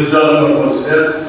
Bună ziua, domnul consilier. Rugăm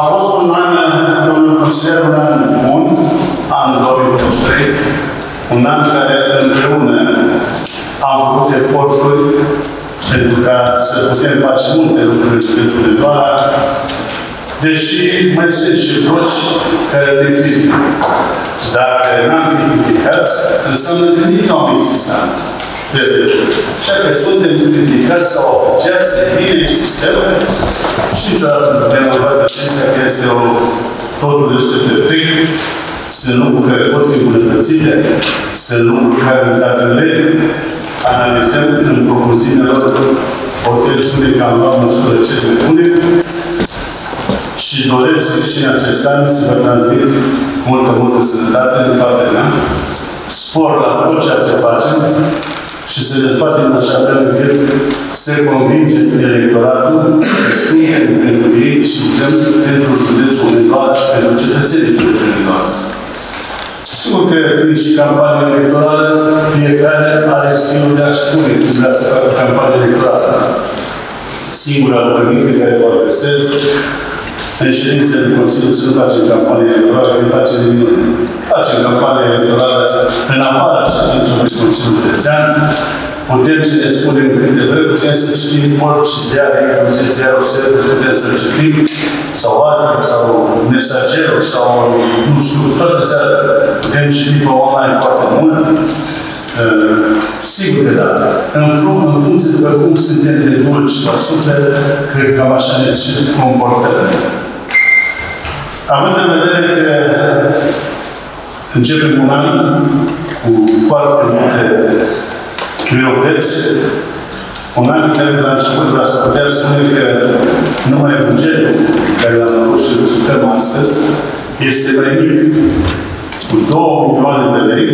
A fost un an, domnul consilier, un an bun, anul 2023, un an care împreună am făcut eforturi pentru ca să putem face multe lucruri în județul de Vara, deși mai sunt și voci care ne critică. Dacă n-am fi criticați, înseamnă că nici nu am existat. Așa că suntem criticați sau apreciați de bine în sistem. Și niciodată nu putem avea percepția că este o, totul este perfect, sunt lucruri care pot fi îmbunătățite, sunt lucruri care, dacă le analizăm în profunzimea lor, putem spune că am luat măsură cele bune și doresc și în acest an să vă transmit multă, multă sănătate din partea mea, spor la tot ceea ce facem și să dezbatem în așa fel încât să convinge electoratul că suntem pentru ei și lucrăm pentru județul Unitoare și pentru cetățenii județului Unitoare. Sigur că fiind și campanie electorală, fiecare are stilul de a-și spune cum vrea să facă campanie electorală. Singura rugăminte care vă adresez în ședințele de Consiliu să nu facem campanie electorală, că facem minune. Facem campanie electorală în afara ședințelor de Consiliu Județean, putem să ne spunem câte vrem, putem să citim orice ziare, inclusiv ziarul Servus, putem să citim, sau Atri, sau Mesagerul, sau, nu știu, toate ziarele. Putem citi pe online foarte mult. Uh, sigur că da. În, fun în funcție de cum suntem de dulci la suflet, cred că cam așa ne și comportăm. Având în vedere că începem un an cu foarte multe greutăți, un an care la început la să putea spune că numai bugetul care l-am avut și discutăm astăzi este mai mic cu 2 milioane de lei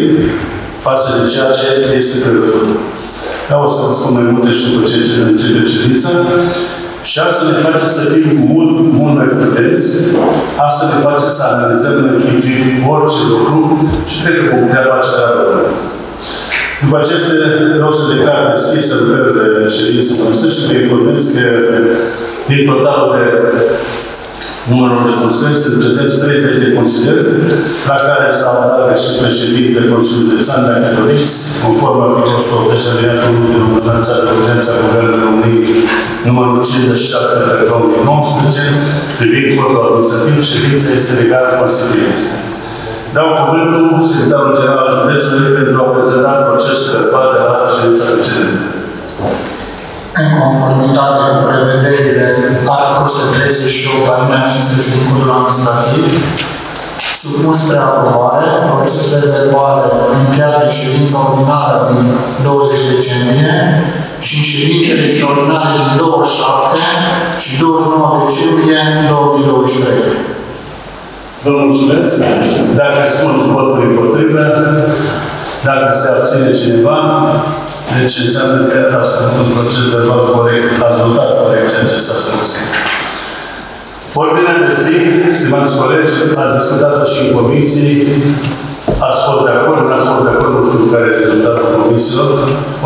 față de ceea ce este prevăzut. Dar o să vă spun mai multe și după ce începe ședința. Și asta ne face să fim mult, mult mai putenți. Asta ne face să analizăm în chipzuit orice lucru și cred că vom putea face treaba bună. După aceste, vreau să declar deschisă lucrările ședinței noastre și vă informez că din totalul de numărul de consilieri sunt prezenți 30 de consilieri, la care s-au dat și președintele Consiliului de Țară, dacă doriți, conform articolul 110 alineatul 1 din ordonanța de urgență a Guvernului României, numărul 57 pe 2019, privind codul administrativ, ședința este legală constituită. Dau cuvântul secretarul general al județului pentru a prezenta procesul verbal de la ședința precedentă. În conformitate cu prevederile articolul 138 alinea 50 din codul administrativ, supun spre aprobare procesele verbale încheiate în ședința ordinară din 20 decembrie și în ședințele extraordinare din 27 și 29 decembrie 2023. Vă mulțumesc. Dacă sunt voturi împotrivă, dacă se abține cineva, deci înseamnă că ați făcut un proces verbal corect, ați notat corect ceea ce s-a spus. Ordinea de zi, stimați colegi, ați discutat-o și în comisii, ați fost de acord, nu ați fost de acord, nu știu care e rezultatul comisiilor,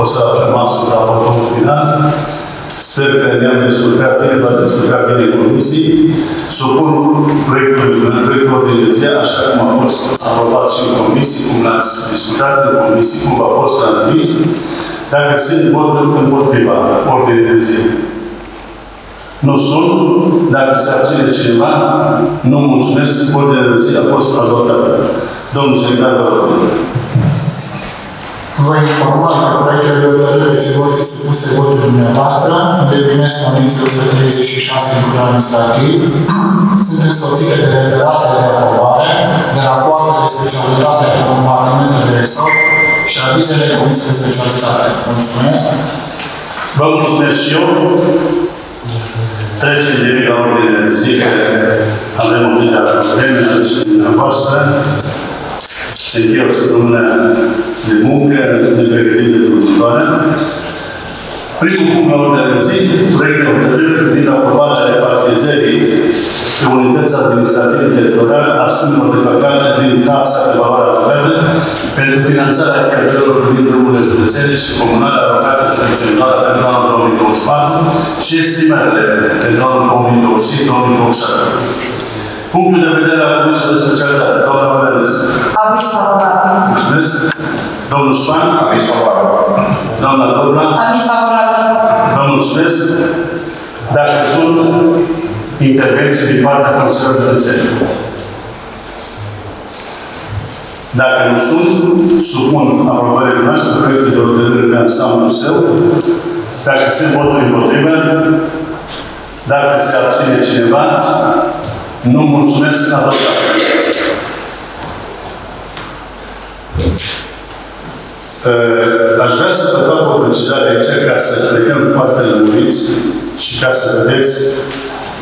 o să avem astăzi raportul final. Sper că ne-am descurcat bine, v-ați descurcat bine comisii. Supun proiectul, proiectul de zi, așa cum a fost aprobat și în comisii, cum l-ați discutat în comisii, cum a fost transmis. Dacă sunt voturi împotriva ordine de zi. Nu sunt. Dacă se abține cineva, nu mulțumesc, ordinea de zi a fost adoptată. Domnul secretar, vă rog. Vă informa că proiectele de hotărâre ce vor fi supuse votului dumneavoastră îndeplinesc condițiile 136 din codul administrativ, sunt însoțite de referatele de aprobare, de rapoartele de specialitate de compartimente de resort și avizele comisiei de specialitate. Mulțumesc! Vă mulțumesc și eu. Trecem de la ordine de zi, că avem o de probleme și dumneavoastră. Sunt eu săptămână de muncă, de pregătire de următoare. Primul punct la ordine de zi, proiect de hotărâre privind aprobarea repartizării pe unități administrative teritoriale a sumelor defăcate din taxa pe valoare adăugată pentru finanțarea cheltuielor privind drumurile județene și comunale alocate județionale pentru anul 2024 și estimările pentru anul 2025-2027. Punctul de vedere al Comisiei de Specialitate. Doamna Vădălăs. Aviz favorabil. Mulțumesc. Domnul Șpan. Aviz favorabil. Doamna Dobra. Aviz favorabil. Vă mulțumesc. Dacă sunt intervenții din partea Consiliului Județenii. Dacă nu sunt, supun aprobării noastre proiectul de hotărâre pe ansamblul său. Dacă sunt voturi împotrivă, dacă se abține cineva, nu mulțumesc adoptat. Aș vrea să vă fac o precizare aici ca să plecăm foarte lămuriți și ca să vedeți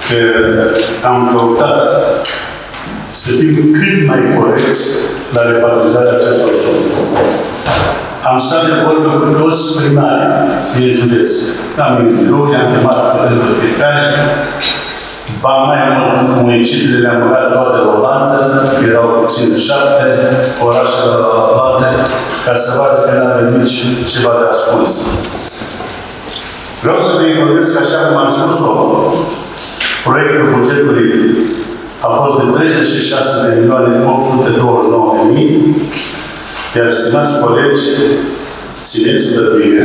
că am căutat să fim cât mai corecți la repartizarea acestor sume. Am stat de vorbă cu toți primarii din județ. Am interviu, i-am chemat pentru fiecare Ba mai mult, municipiile le-am băgat toate la Olanda, erau puțin de șapte, orașele la Olanda, ca să vadă că n-a venit ceva de ascuns. Vreau să vă informez că, așa cum am spus-o, proiectul bugetului a fost de 36 de milioane 829 de mii, iar, stimați colegi, țineți-vă bine,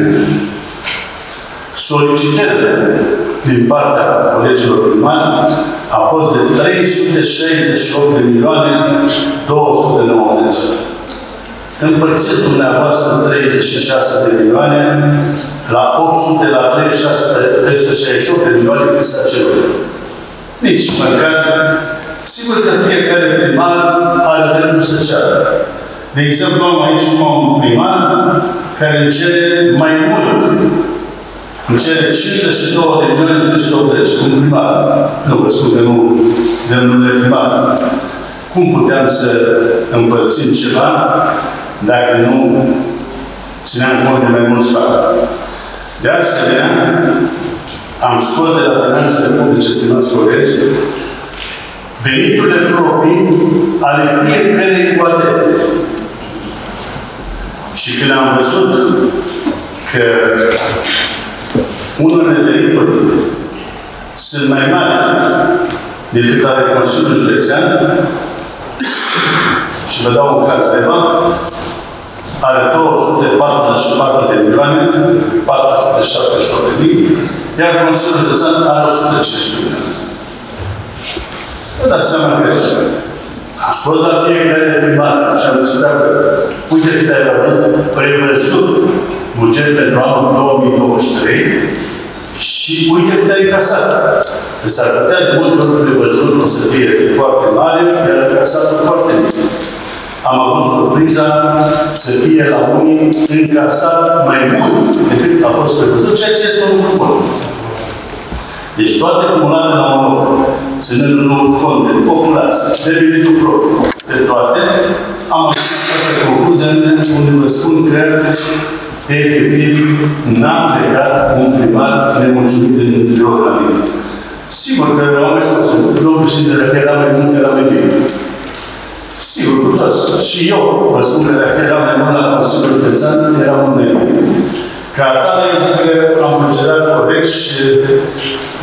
solicitările din partea colegilor primari a fost de 368 de milioane 290. Împărțiți dumneavoastră 36 de milioane la 800, la 36, 368 de milioane cât s-a cerut. Nici măcar. Sigur că fiecare primar are dreptul să ceară. De exemplu, am aici un primar care cere mai mult în cele 52 de milioane de 180, cum primar. Nu, vă spun că nu, de numele primar. Cum puteam să împărțim ceva dacă nu țineam cont de mai mulți factori? De asemenea, am scos de la finanțele publice, stimați colegi, veniturile proprii ale fiecărei coate. Și când am văzut că unele derivuri sunt mai mari decât are Consiliul Județean, și vă dau un caz de bani, are 244 de milioane, 478 de mii, iar Consiliul Județean are 150 de milioane. Vă dați seama că am scos la fiecare primar și am zis, dacă uite cât ai avut prevăzut buget pentru anul 2023 și uite cât ai încasat. Că s-ar putea de multe ori prevăzut nu să fie foarte mare, dar încasat foarte mic am avut surpriza să fie la unii încasat mai mult decât a fost prevăzut, ceea ce este un lucru bun. Deci toate acumulate la un loc, ținând cont de populație, de venitul propriu, de toate, am ajuns la această concluzie unde vă spun că efectiv n-am plecat un primar nemulțumit din birou la mine. Sigur că am mai spus, domnul președinte, dacă era mai mult, era mai bine. Sigur, cu toți. Și eu vă spun că dacă eram mai mult la Consiliul Județean, eram un nebun. Ca atare, zic că am procedat corect și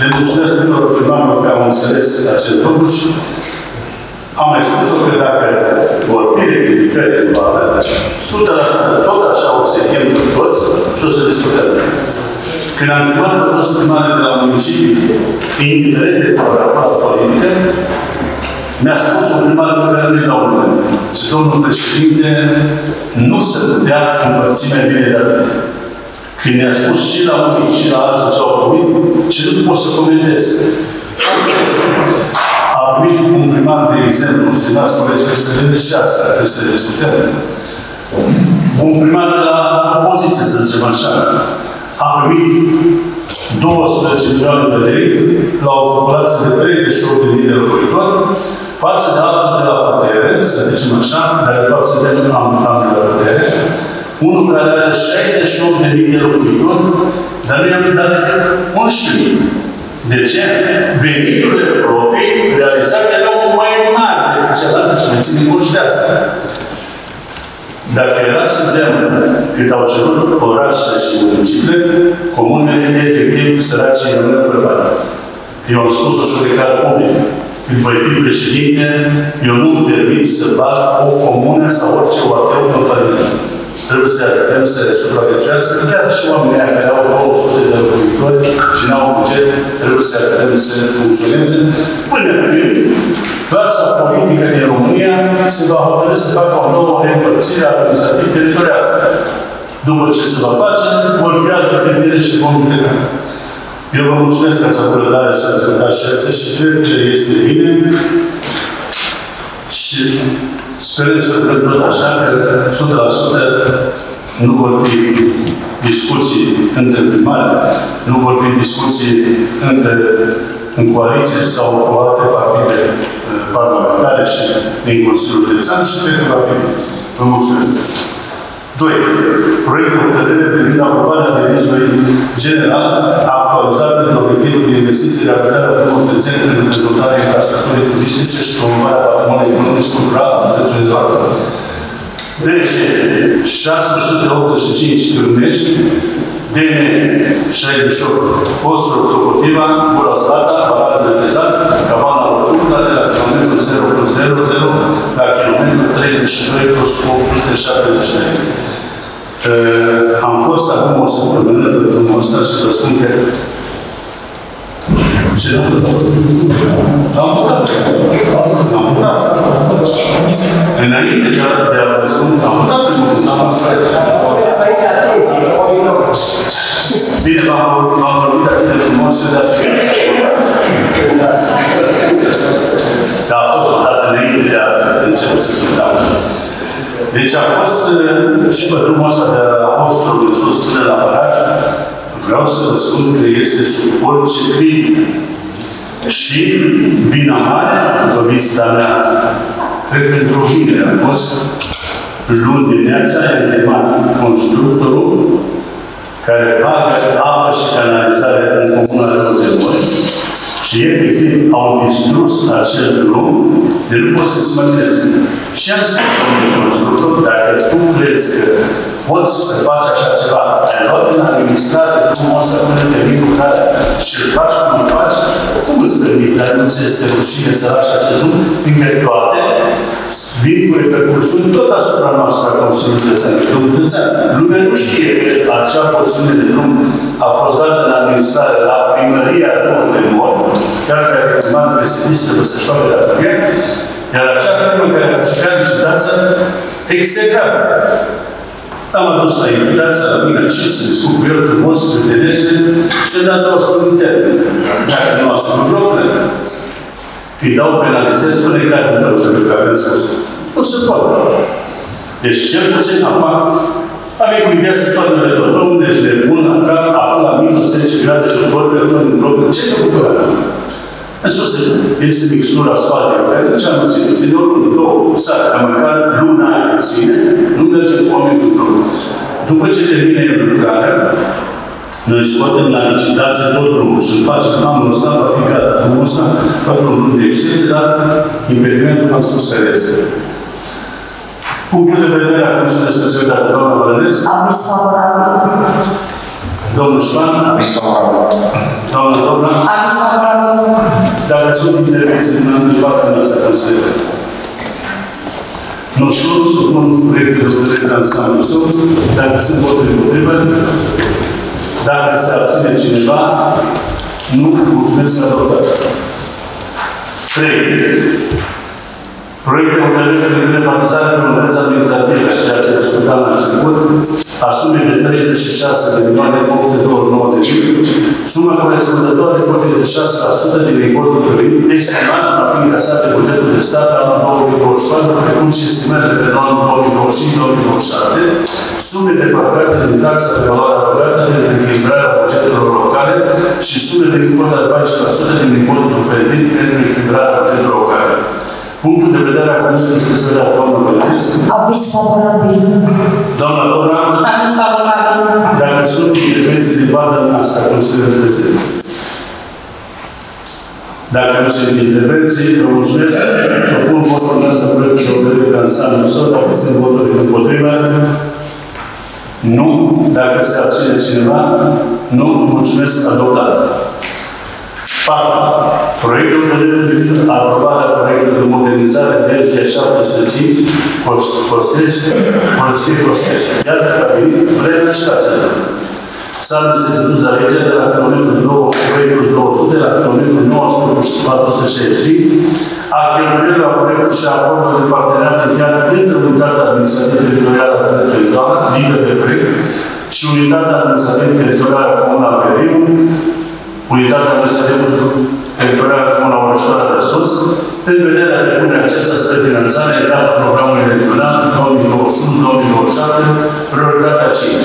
le mulțumesc tuturor primarilor că au înțeles acest lucru și am mai spus-o că dacă vor fi rectificări în vară, 100% tot așa o să chem cu toți și o să discutăm. Când am întrebat pe toți primarii de la municipii, indiferent de programa politică, mi-a spus un primar pe care nu-i dau nume. Și domnul președinte, nu se putea împărți mai bine de atât. Când mi-a spus și la unii și la alții ce au primit, și nu pot să comentez. Asta este. A primit un primar, de exemplu, stimați colegi, că se vede și asta, că se discutăm. Un primar de la opoziție, să zicem așa, a primit 12 milioane de lei la o populație de 38.000 de locuitori, față de altul de la putere, să zicem așa, dar de fapt suntem am de la putere, unul care are 68.000 de locuitori, dar nu i-am dat decât 11.000. De ce? Veniturile proprii realizate erau mai mari decât celelalte și ne ținem cont și de asta. Dacă era să vedem cât au cerut orașele și municipiile, comunele efectiv săracii rămân fără bani. Eu am spus o judecare publică. Când voi fi președinte, eu nu îmi permit să bag o comună sau orice OAT-ul în faliment. Trebuie să ajutăm să supraviețuiască, chiar și oamenii care au 200 de locuitori și nu au buget, trebuie să ajutăm să funcționeze până când clasa politică din România se va hotărâ să facă o nouă reîmpărțire administrativ-teritorială. După ce se va face, vor fi alte vedere și vom judeca. Eu vă mulțumesc că ați avut răbdare să ascultați și asta și cred că este bine. Și sperăm să vedem tot așa că 100% nu vor fi discuții între primari, nu vor fi discuții între în coaliție sau cu alte partide parlamentare și din Consiliul Județean și cred că va fi bine. Vă mulțumesc. 2. Proiectul hotărâre privind aprobarea devizului general actualizat pentru obiectivul de investiții reabilitarea drumului de țări pentru dezvoltarea infrastructurii turistice și promovarea patrimoniului economic și cultural al județului Toată. DG 685 Târnești, DN 68 Ostrov Topotiva, Gura Zlata, Barajul Etezat, Cabana Rotunda de la kilometrul 000 la kilometrul 32 plus 873. Uh, am fost acum o săptămână pe drumul ăsta și vă spun că ce am făcut? Am votat. Am votat. Înainte de a, de a vă spun, am votat pentru că am ascultat. Bine, v-am vorbit atât de frumos și dați Dar a fost votat înainte de a începe să discutăm. Deci a fost și pe drumul ăsta de la Ostrov în sus până la baraj, vreau să vă spun că este sub orice critică. Și vina mare, după vizita mea, cred că într-o vinere a fost, luni dimineața, i-am chemat constructorul care bagă apă și canalizare în comuna de Mori și efectiv au distrus acel drum, de nu poți să-ți imaginezi. Și am spus, domnule constructor, dacă tu crezi că poți să faci așa ceva. Ai luat din administrare drumul ăsta până termin lucrarea și îl faci cum îl faci, cum îți permite? Dar nu ți este rușine să lași acest drum, fiindcă toate vin cu repercursiuni tot asupra noastră a Consiliului Județean. Domnul Județean, lumea nu știe că acea porțiune de drum a fost dată în administrare la primăria de Mor, chiar dacă primar pesimist trebuie să-și facă datoria, iar acea firmă care a câștigat licitația, execat. Am adus la invitația la mine ce să discut cu el frumos, prietenește și a dat două săptămâni termen. Dacă nu a spus probleme, îi dau penalizez până îi care nu pentru că avem spus. Nu se poate. Deci, cel puțin acum, am venit cu ideea să toată de tot. Domnul, ești nebun, la cap, acum la minus 10 grade de vorbă, tot în bloc. Ce s-a făcut Am spus, este mixtura asfaltică, care ce am ținut? Ține o lună, două, sat, dar măcar luna aia ține, nu mergem cu oameni cu drum. După ce termine lucrarea, noi scoatem la licitație tot drumul și îl facem anul ăsta, va fi gata. Drumul ăsta va fi un drum de excepție, dar impedimentul am spus care este. Punctul de vedere a Comisiei de Specialitate, doamna Vălănescu, Aviz favorabil. Domnul Șpan, Aviz favorabil. doamna Dobna, Aviz favorabil. dacă sunt intervenții din partea noastră consilieră. Nu sunt, supun proiectul de vedere de ansamblu sunt, dacă sunt voturi împotrivă, dacă se abține cineva, nu mulțumesc că adoptat. 3. Proiect de hotărâre privind repartizarea pe unități administrative, ceea ce discutam la început, a sumei de 36 de milioane 829 de lei, sumă corespunzătoare cote de 6% din impozitul pe venit, estimat a fi încasat de bugetul de stat pe anul 2024, precum și estimările pe anul 2025-2027, sume defalcate din taxa pe valoare adăugată pentru echilibrarea bugetelor locale și sume de cota de 14% din impozitul pe venit pentru echilibrarea bugetelor locale. Punctul de vedere a Comisiei de Specialitate, doamna Bălescu, Aviz favorabil. doamna Dora, Aviz favorabil. dacă sunt intervenții din partea noastră a Consiliului Județean. Dacă nu sunt intervenții, vă mulțumesc și opun votul ăsta proiectul de hotărâre pe ansamblu său, dacă sunt voturi împotriva, nu. Dacă se abține cineva, nu. Mulțumesc, adoptat. 4. Proiectul de hotărâre privind aprobarea proiectului de modernizare de LG 705 Costești, Mănăstiri Costești. Iată că a venit vremea și acesta. S-a desenționat la legea de la kilometrul 2, proiectul 200, la kilometrul 94 460, a cheltuielor la proiectul și acordul de parteneriat încheiat între Unitatea Administrativă Teritorială a Teritorială, lidă de proiect, și Unitatea Administrativă Teritorială Comuna Veriu, Unitatea Administrativă Teritorială Comuna Orășoara de Sus, în vederea de punerea acesta spre finanțare în cadrul programului regional 2021-2027, prioritatea 5.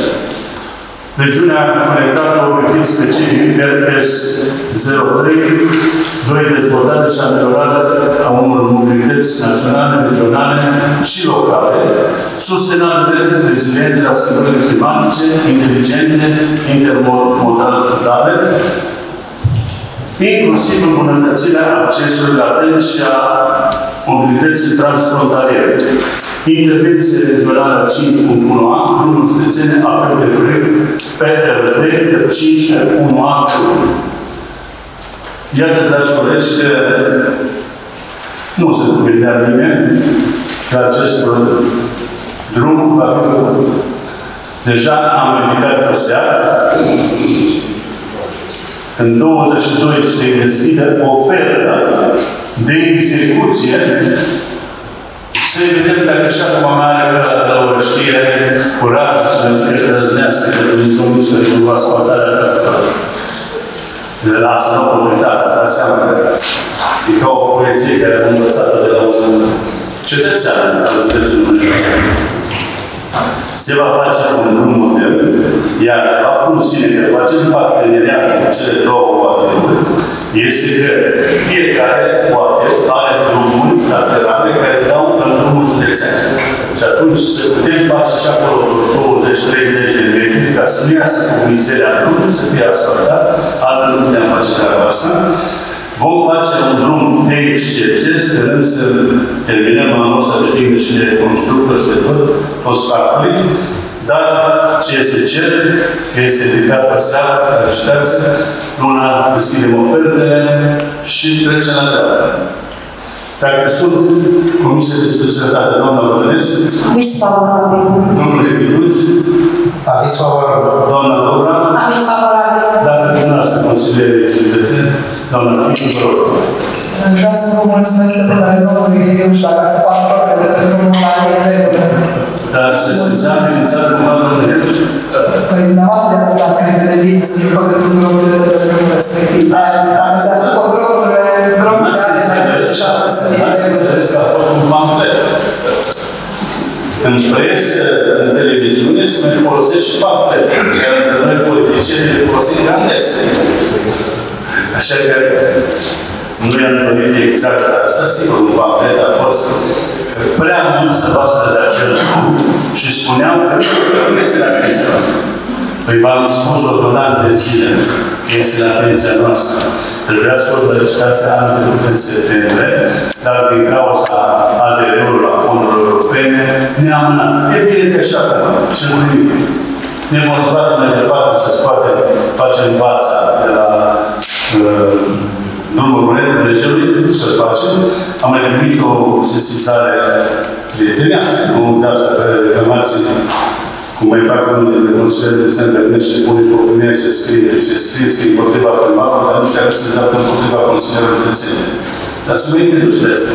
Regiunea conectată obiectiv specific RS 03, 2. Dezvoltare și ameliorare a unor mobilități naționale, regionale și locale, sustenabile, reziliente la schimbările climatice, inteligente, intermodale, inclusiv îmbunătățirea accesului la tren și a mobilității transfrontaliere. Intervenție regională 5.1a, grupul județene, apel de proiect PRV 5.1a. Iată, dragi colegi, că nu se cuventea nimeni că acest drum va fi făcut. Deja am ridicat pe seară, în 22 se deschide oferta de execuție. Să vedem dacă și acum mai are că la o știre curajul să ne zică că răznească că Dumnezeu nu se cu asfaltarea ta. De la asta nu am uitat, dați seama că e ca o poezie care am învățat de la un cetățean al județului se va face un drum model, iar faptul în sine că facem parteneriat cu cele două OAT-uri este că fiecare OAT are drumuri laterale care dau în drumul județean. Și atunci să putem face și acolo 20-30 de metri ca să nu iasă cu mizeria drumului, să fie asfaltat, altfel nu putem face treaba asta. Vom face un drum de excepție, sperăm să terminăm anul ăsta de timp și de constructor și de tot, toți factorii, Dar ce este cert, că este ridicat pe seara, la licitație, luna deschidem ofertele și trecem la treabă. Dacă sunt comisie de specialitate, doamna Bănănescu, Aviz favorabil. domnul Epiluș, Aviz favorabil. doamna Dobra, Aviz favorabil. dacă dumneavoastră consilierii județeni, doamna Ticu, vă rog. Vreau să vă mulțumesc în numele domnului Iliu și dacă se poate proprie de pentru un la regulă. Dar să se amenințat cu doamna Tăreș, Păi dumneavoastră ați luat cred că de bine să după cât grupurile de pe drumul respectiv. Dacă se asupă grupurile, să fie n-ați înțeles că a fost un pamflet. În presă, în televiziune, se mai folosește și pamflet, care noi politicienii le folosim cam des. Așa că nu i-am dorit exact asta, sigur, un pamflet a fost prea mult să voastră de acel lucru și spuneam că nu este la atenția noastră. Păi v-am spus-o de un an de zile că este la atenția noastră. Trebuia să o licitația anul trecut în septembrie, dar din cauza ADR-ului la fondurile europene ne-am amânat. E bine că și acum, și nu nimic. Ne vom zbate mai departe să scoatem, facem fața de la uh, drumul regelui, să facem. Am mai primit o sesizare prietenească, nu de asta care reclamații cum mai fac unul dintre consilieri de Sfântă și pune pe o femeie să scrie, se scrie, scrie împotriva primarului, dar nu știu dacă se dată împotriva consilierului județenii. Dar să mă introduce asta.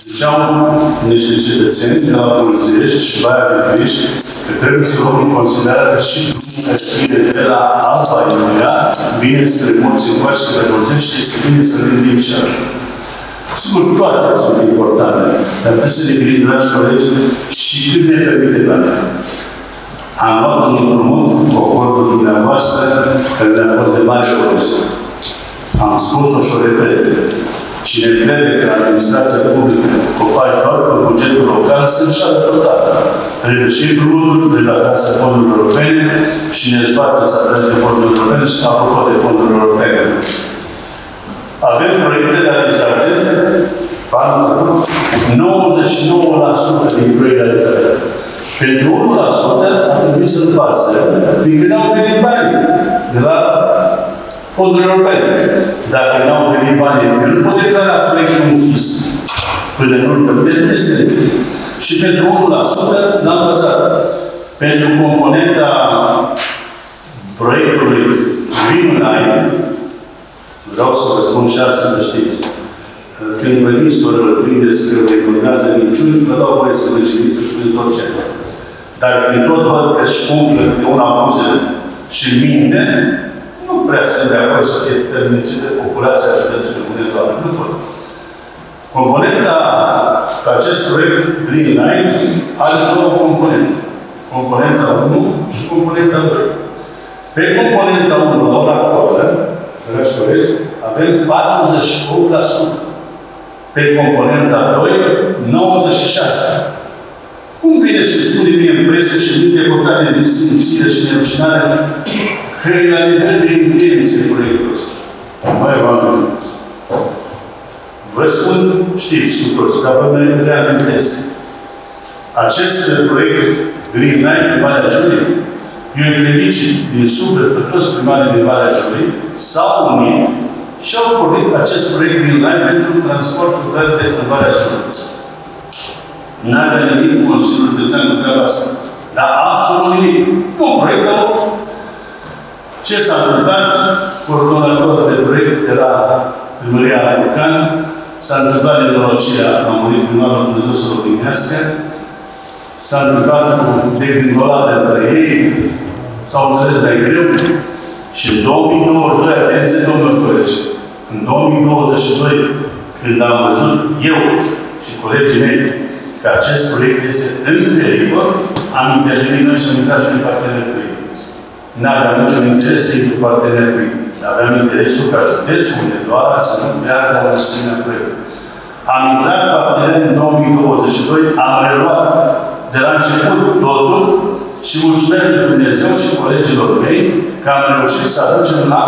Ziceau niște cetățeni de la Pulzești și Baia de Criști că trebuie să luăm în considerare și drumul care vine de la Alba Iulia, vine spre Munții Încoace de Pulzești și este bine să gândim și așa. Sigur, toate sunt importante, dar trebuie să ne gândim, dragi colegi, și cât ne permite bani. Am luat un împrumut cu acordul dumneavoastră, care ne-a fost de mare folos. Am spus-o și o repet. Cine crede că administrația publică o face doar pe bugetul local, se înșală total. Trebuie și împrumuturi, trebuie acasă fonduri europene și ne zbate să atragem fonduri europene și apropo de fonduri europene. Avem proiecte realizate, anul 99% din proiecte realizate. Pentru 1% a trebuit să-l pasă, fiindcă n-au venit bani de la fonduri europene. Dacă n-au venit bani, el nu pot declara proiectul închis. Până nu-l plătesc, nu este închis. Și pentru 1% n-am făzat. Pentru componenta proiectului Green Line, vreau să vă spun și asta să știți. Când veniți ori îl prindeți că vă informează niciuni, vă dau voie să vă jiriți să spuneți orice. Dar când tot văd că și umflă câte una acuze și minte, nu prea sunt de acord să fie termințită populația județului undeva. Nu pot. Componenta pe acest proiect Green Line are două componente. Componenta 1 și componenta 2. Pe componenta 1, la ora actuală, dragi colegi, avem 48%. Pe componenta 2, 96%. Cum vine și spune mie în presă și în deputate de simțire și nerușinare că e la nivel de intenție proiectul ăsta? Mai oameni. Vă spun, știți cu toți, dar vă mai reamintesc. Acest proiect Green Line de Valea Juliei eu îi felicit din suflet pe toți primarii din Valea Juliei, s-au unit și au pornit acest proiect din Line pentru transportul verde în Valea Juliei. N-avea nimic cu Consiliul Județean cu treaba asta. Dar absolut nimic. Nu, proiectul ce s-a întâmplat? Coordonator de proiect era primăria Vulcan. S-a întâmplat nenorocirea, a murit primarul Dumnezeu să-l odihnească. S-a întâmplat cu degringolada între ei, s-au înțeles mai greu. Și în 2022, atenție, domnul colegi, în 2022, când am văzut eu și colegii mei că acest proiect este în pericol, am intervenit noi și am intrat și în partener cu ei. N-aveam niciun interes să intru partener cu ei. Aveam interesul ca județul unde doar să nu pierdă un asemenea proiect. Am intrat partener în 2022, am reluat de la început totul și mulțumesc lui Dumnezeu și colegilor mei că am reușit să aducem la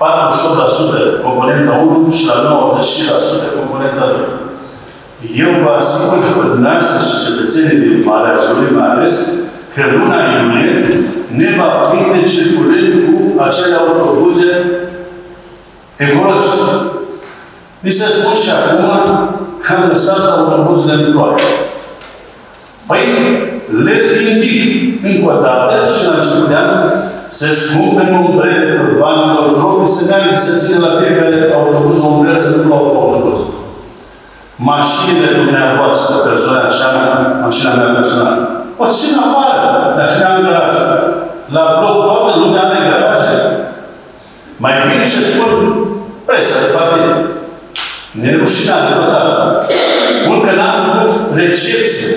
48% componenta 1 și la 90% componenta 2. Eu vă asigur că dumneavoastră și cetățenii din Valea Jului, mai ales, că luna iulie ne va prinde circulând cu acele autobuze ecologice. Mi se spun și acum că am lăsat autobuzele în ploaie. Păi, le indic încă o dată și la început de an să-și cumpere umbrele pe banilor proprii, să meargă să țină la fiecare autobuz o umbrelă să nu plouă autobuz. Mașinile dumneavoastră personale, așa mea, mașina mea personală, o țin afară, dar și am garaj. La bloc toată lumea are garaje. Mai vin și spun presa de partid. Nerușinat total. Spun că n-am făcut recepție.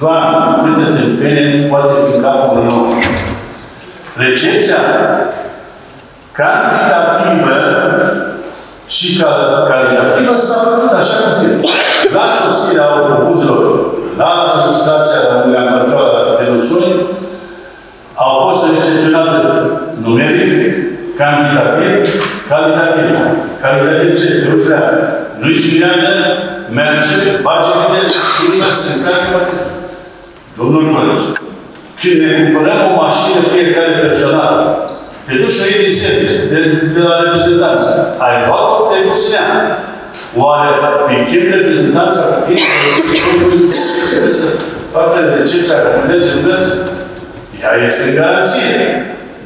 Doamne, câte tâmpene poate fi capul în om. Recepția cantitativă și calitativă s-a făcut așa cum zic. La sosirea autobuzelor la stația unde am parcat de Lusoni, au fost recepționate numeric, cantitativ, calitativ. Calitativ ce? Te uiți la nu-i șmireană, merge, bage viteză, schimbă, se încarcă, Domnul colegi, când ne cumpărăm o mașină fiecare personală, te duci și din service, de, de la reprezentanță. Ai luat-o, te-ai dus în ea. Oare pe fiind reprezentanța să facă recepția care merge, merge? Ea este în garanție.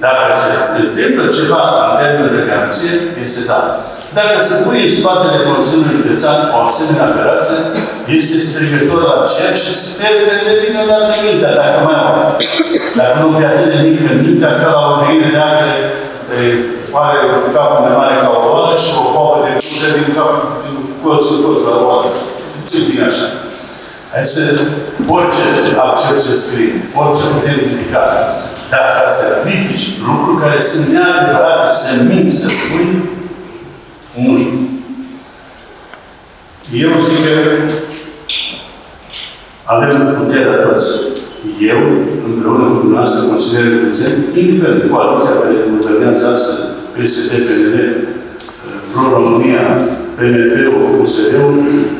Dacă se întâmplă ceva în termen de garanție, este da. Dacă se pune în spatele Consiliului Județean o asemenea operație, este strigător la cer și sper că le vine la de mintea, dacă mai au. Dacă nu fie atât de mică mintea, ca la o găină de acre, are capul mai mare ca o oală și o povă de cruze din cap, din colțul tot la oală. Ce bine așa. Hai să, orice accept să scrie, orice putem ridica, dar ca să critici lucruri care sunt neadevărate, să minți, să spui, nu știu. Eu zic că avem puterea toți. Eu, împreună cu dumneavoastră, consilierii județeni, indiferent de coaliția care guvernează astăzi, PSD, PNL, Pro-România, PNP-ul, USR-ul,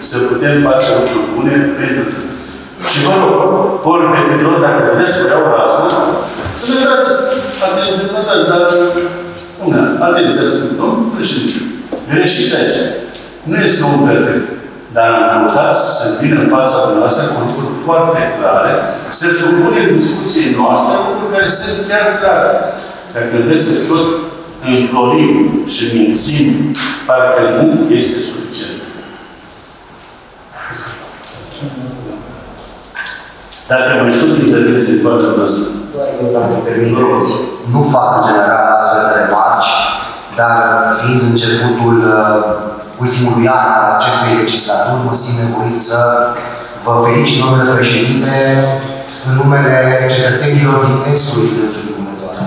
să putem face lucruri bune pentru Și vă rog, ori pe dacă vedeți că iau asta, să ne trageți atenție, dar una, atenție, domnul președinte. Greșiți aici. Nu este un perfect. Dar am căutat să vină în fața dumneavoastră cu lucruri foarte clare, să supunem discuției noastre lucruri care sunt chiar clare. Dacă vedeți că tot înflorim și mințim, parcă nu este suficient. Dacă mai sunt intervenții din partea noastră. Doar eu, dacă permiteți, nu fac în general astfel de remarci, dar fiind începutul uh, ultimului an al acestei legislaturi, mă simt nevoit să vă felicit, domnule președinte, în numele cetățenilor din estul județului Hunedoara.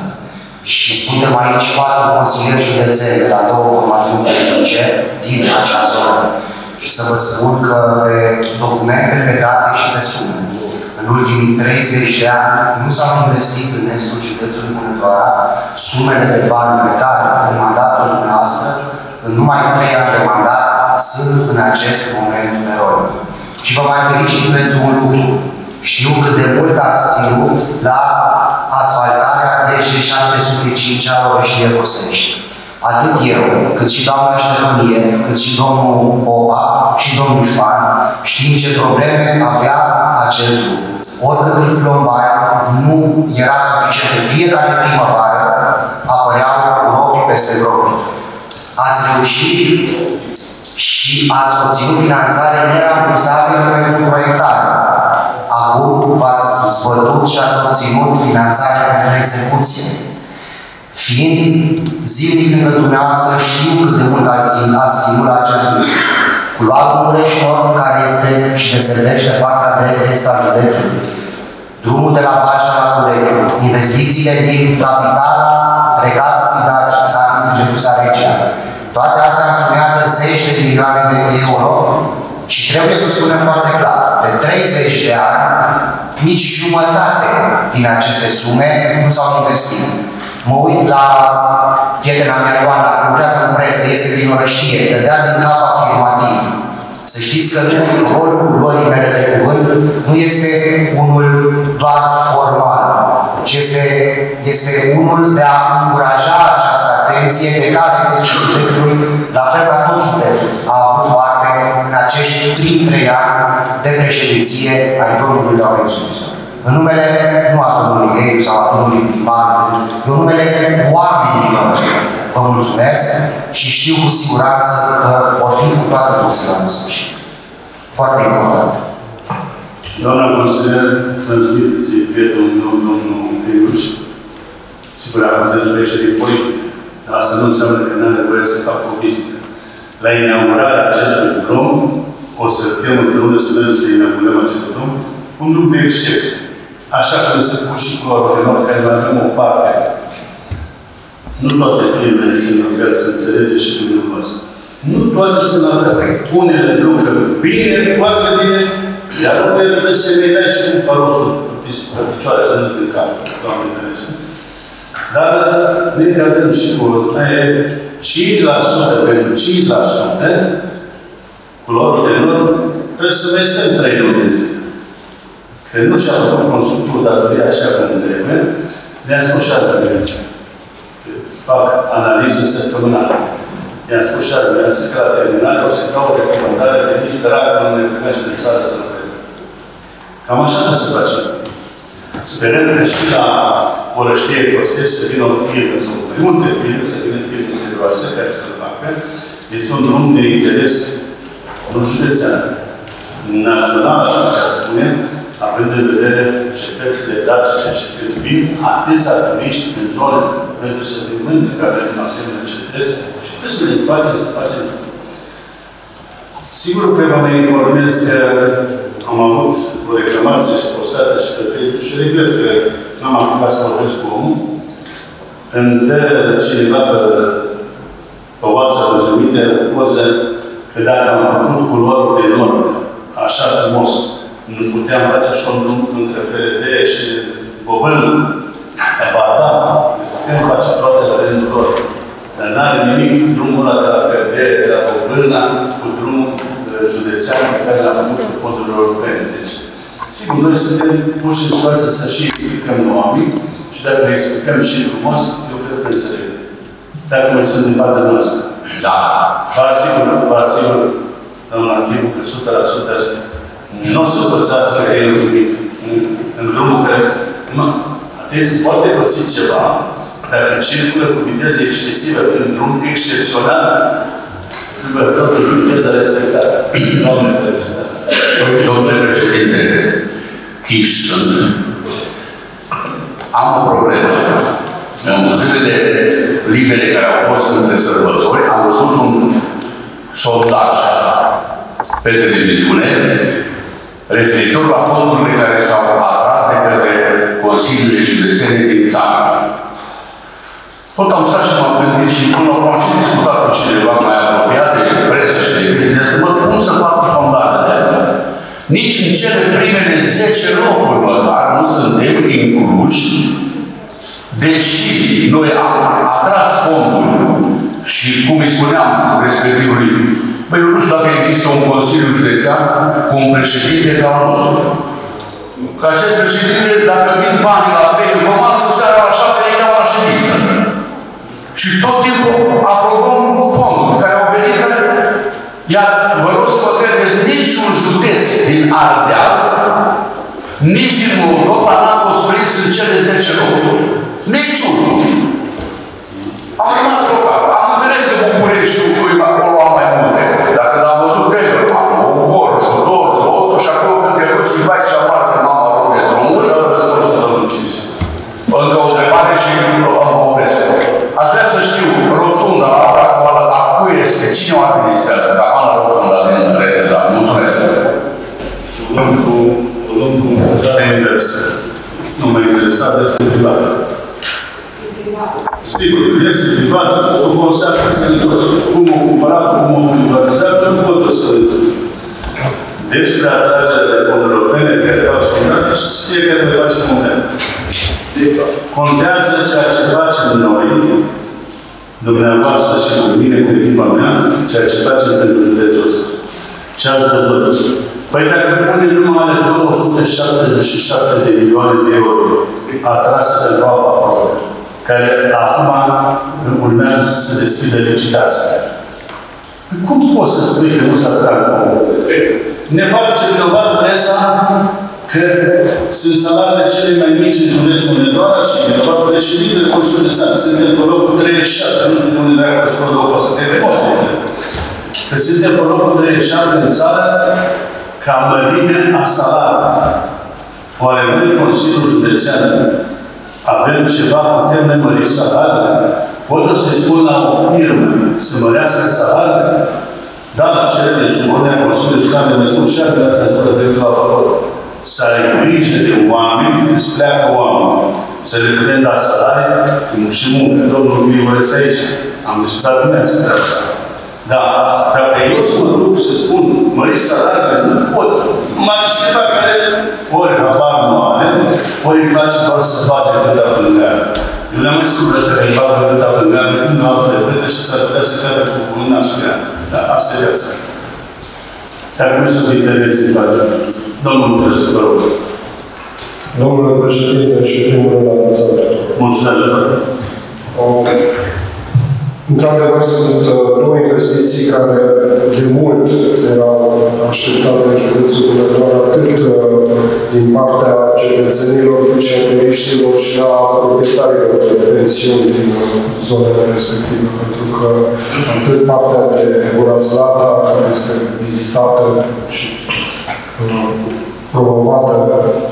Și suntem aici patru consilieri județeni de la două formațiuni politice din acea zonă. Și să vă spun că pe documente, pe date și pe sume, în ultimii 30 de ani nu s-au investit în estul județului Hunedoara sumele de bani pe care în mandatul dumneavoastră, în numai 3 ani de mandat, sunt în acest moment pe rol. Și vă mai felicit pentru un lucru. Știu cât de mult ați ținut la asfaltarea DG 705 a Orășiei Costești. Atât eu, cât și doamna Ștefănie, cât și domnul Popa și domnul Șoan, știm ce probleme avea acel drum. Oricât îl plombai, nu era suficient. În fiecare primăvară apăreau gropi peste gropi. Ați reușit și ați obținut finanțare nerambursabilă pentru proiectare. Acum v-ați zbătut și ați obținut finanțare pentru execuție. Fiind zilnic lângă dumneavoastră, știu cât de mult ați ținut la acest lucru. Culoarul Mureș Nord, care este și deservește partea de est a județului. Drumul de la Bacea la Curechiu, investițiile din capitala Regatului Daci, Sarni Sfântusa Regia. Toate astea însumează zeci de milioane de euro și trebuie să spunem foarte clar, de 30 de ani, nici jumătate din aceste sume nu s-au investit. Mă uit la prietena mea Ioana, lucrează în presă, este din Orăștie, dădea din cap afirmativ. Să știți că rolul luării mele de cuvânt nu este unul doar formal, ci este, este unul de a încuraja această atenție de care este județul, la fel ca tot județul, a avut parte în acești prim trei ani de președinție ai domnului Laurențiu În numele nu a domnului Heiu sau a domnului primar, în numele oamenilor vă mulțumesc și știu cu siguranță că vor fi cu toată dosele la sfârșit. Foarte important. Doamna consilier, transmiteți prietenul meu, domnul Heiuș, sigur, am puteți de politică. Asta nu înseamnă că n-am nevoie să fac o vizită. La inaugurarea acestui drum, o să tem împreună să mergem să inaugurăm acest drum, un drum de excepție. Așa cum se pun și cu de nord, care mai avem o parte. Nu toate primele sunt la fel, să înțelegeți și dumneavoastră. Nu toate sunt la fel. Unele lucră bine, foarte bine, iar unele trebuie să le dai și cu parosul pe picioare să nu te cap, Doamne Ferește. Dar ne încadrăm și cu 5% pentru 5%, culoarul de nord, trebuie să mai stăm 3 luni de zi. Că nu și-a făcut constructul datoria așa cum trebuie, ne-a spus și azi dimineață. Fac analiză săptămânală. I-am spus și azi dimineață că la terminare o să dau o recomandare de nici dragă nu ne primește în țară să lucreze. Cam așa nu se face. Sperăm că și la Orăștie Costești să vină o firmă sau mai multe firme, să vină firme serioase care să-l facă. Este un drum de interes nu județean, național, așa putea spune, având în vedere cetățile dacice și când vin atâția turiști în zone pentru să primească care în asemenea cetăți și trebuie să le facem să facem. Sigur că vă mai informez că am avut o reclamație și postată și pe Facebook și regret că n-am apucat să vorbesc cu omul. Îmi dă cineva pe, pe WhatsApp, îmi trimite poze că dacă am făcut culoarul de nord așa frumos, nu puteam face așa un drum între FRD și Bobână. Ba da, putem face toate la rândul lor. Dar n-are nimic drumul ăla de la FRD, de la Bobână, cu drumul județean pe care l-am făcut cu fondurile europene. Deci, sigur, noi suntem puși în situație să și explicăm oamenii și dacă le explicăm și frumos, eu cred că înțeleg. Dacă mai sunt din partea noastră. Da. Vă asigur, vă asigur, doamna Chivu, că 100% nu o să pățească el nimic în drumul care... Nu, atenție, poate păți ceva dacă circulă cu viteză excesivă în drum excepțional, trebuie totul viteza respectată. Doamne Domnule președinte, Chiș sunt. Am o problemă. În zilele libere care au fost între sărbători, am văzut un sondaj pe televiziune referitor la fondurile care s-au atras de către Consiliile Județene din țară. Tot am stat și m-am gândit și până la urmă am și discutat cu cineva mai apropiat de presă și de business, mă, cum să fac sondajele astea? Nici în cele primele 10 locuri măcar nu suntem incluși, deși noi am atras fonduri și, cum îi spuneam respectivului Păi eu nu știu dacă există un Consiliu Județean cu un președinte ca al nostru. Că acest președinte, dacă vin banii la trei după masă, seara la șapte ne cheamă la ședință. Și tot timpul aprobăm fonduri care au venit, care... Iar vă rog să vă credeți, niciun județ din Ardeal, nici din Moldova n-a fost prins în cele 10 locuri. Niciunul. Am rămas blocat. Am înțeles că Bucureștiul, acolo am mai multe. Dacă l-am văzut trebuie, am o Gorj, o Dolj, o Oto și acolo când te duci și vai și aparte mama rog de drumuri, răspunsul domnul Chiș. încă o întrebare și mă opresc. Aș vrea să știu, rotunda la ora actuală, a cui este, cine o administrează, capana rotunda din Reteza? Mulțumesc. Luăm cu, luăm cu dare inversă. Nu mă interesează, este privată. Sigur, este privat, o folosească sănătos. Cum o cumpărat, cum o privatizat, nu pot o să despre atragerea de fonduri europene care fac sondare și fiecare le face moment. Contează ceea ce facem noi, dumneavoastră și cu mine, cu echipa mea, ceea ce facem pentru județul ăsta. Și ați văzut. Păi dacă punem numai ale 277 de milioane de euro atrase pentru apa proaspătă, care acum urmează să se deschidă licitația. Păi Cum poți să spui că nu s-a trag Ne face vinovat presa că sunt salariile cele mai mici în județul Hunedoara și vinovat președintele Consiliului de Țară. Suntem pe locul 37, nu știu de unde dracu să scot locul ăsta, de Că suntem pe locul 37 în țară ca mărime a salariului. Oare noi, Consiliul Județean, avem ceva, putem ne mări salariile? Pot o să-i spun la o firmă să mărească salariile? Da, la cele de supunea Consiliului Județean de ne spun și azi la țăsură de la favor. Să ai grijă de oameni, îți pleacă oameni. Să le putem da salarii și muncă. Domnul Vioresc aici. Am discutat dimineața treaba asta. Da, dacă eu să mă duc să spun, mări salariile, nu pot. Mai cineva care ori habar nu are, ori îi place doar să bage câta pândeară. Eu le-am mai spus ăștia că îi bagă câta pândeară, decât nu altă de plătă și s-ar putea să cadă cu una suia. Da, asta e viața. Dacă nu sunt intervenții în face. Domnul Mulțumesc, vă rog. Domnule președinte și primul rând administrator. Mulțumesc, vă rog. Într-adevăr, sunt uh, două investiții care de mult erau așteptate în județul Hunedoara, atât uh, din partea cetățenilor, cetățenilor și a proprietarilor de pensiuni din uh, zonele respective, pentru că atât partea de Urazlata, care este vizitată și promovată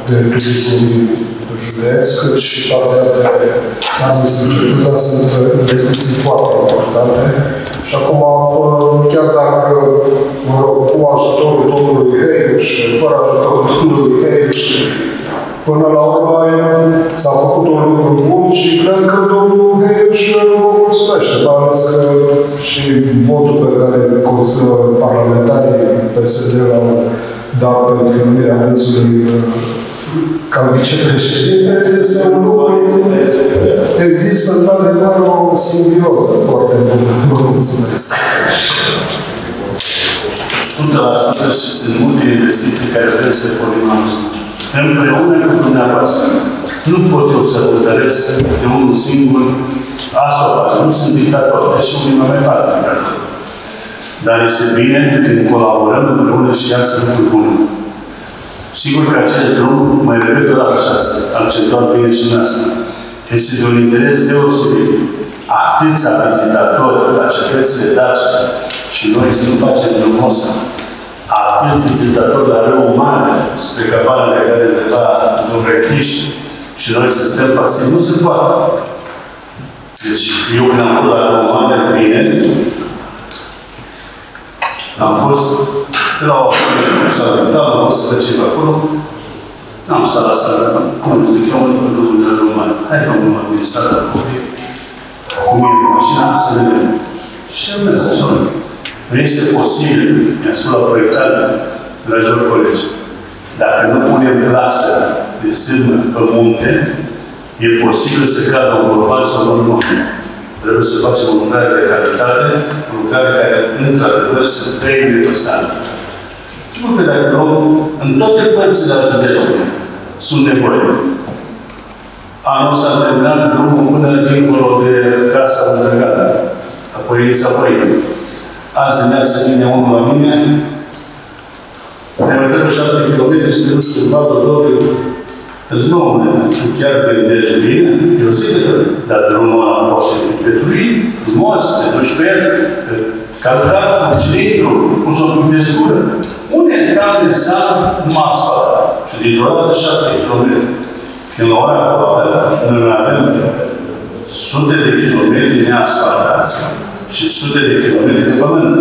de turismul din județ, cât și partea de Sami Sângetuza sunt investiții foarte importante. Și acum, chiar dacă, mă rog, cu ajutorul domnului Heiuș, fără ajutorul domnului Heiuș, Până la urmă s-a făcut un lucru bun și cred că domnul Heiuș vă mulțumește, mai ales că și votul pe care parlamentarii PSD l-au dat pentru numirea dânsului ca vicepreședinte este un lucru. Există într-adevăr o simbioză foarte bună. Vă mulțumesc. 100% și sunt multe investiții care trebuie să punem anul Împreună cu dumneavoastră. Nu pot eu să hotărăsc de unul singur asta o face. Nu sunt dictator, deși unii mă mai fac dictator. Dar este bine când colaborăm împreună și ea să lucruri bune. Sigur că acest drum, mai repet o dată așa, accentuat bine și în asta, este de un interes deosebit. Atâția vizitatori la cetățile dacice și noi să nu facem drumul ăsta. Atâți vizitatori la Rău Mare, spre capana de care undeva Dobrechiș, și noi să stăm pasivi, nu se poate. Deci, eu când am fost la Rău Mare, bine, am fost la o sală de tabă, o să facem acolo. N-am stat la sală, cum zic, eu mă duc în de român. Hai, domnul administrator, cu mine cu mașina, să ne vedem. Și am mers așa. Nu este posibil, mi-a spus la proiectare, dragilor colegi, dacă nu punem plasă de sârmă pe munte, e posibil să cadă un bărbat sau un om. Trebuie să facem o lucrare de calitate, o lucrare care, într-adevăr, să trebuie pe standard. Sigur că dacă luăm în toate părțile a județului sunt nevoi. Anul s-a terminat drumul până dincolo de Casa Mândrăgată, apoi Elisa Păină. Azi dimineața vine unul la mine, ne uităm 7 km, este nu știu, vadă, două, Îți nu, tu chiar gândești bine? Eu zic că, dar drumul ăla poate fi petruit, frumos, te duci pe el, calcat cu cilindru, cu o de zgură. Unde cam de sat numai asfalt. Și dintr-o dată 7 km. Când la ora actuală noi avem sute de kilometri neasfaltați și sute de kilometri de pământ.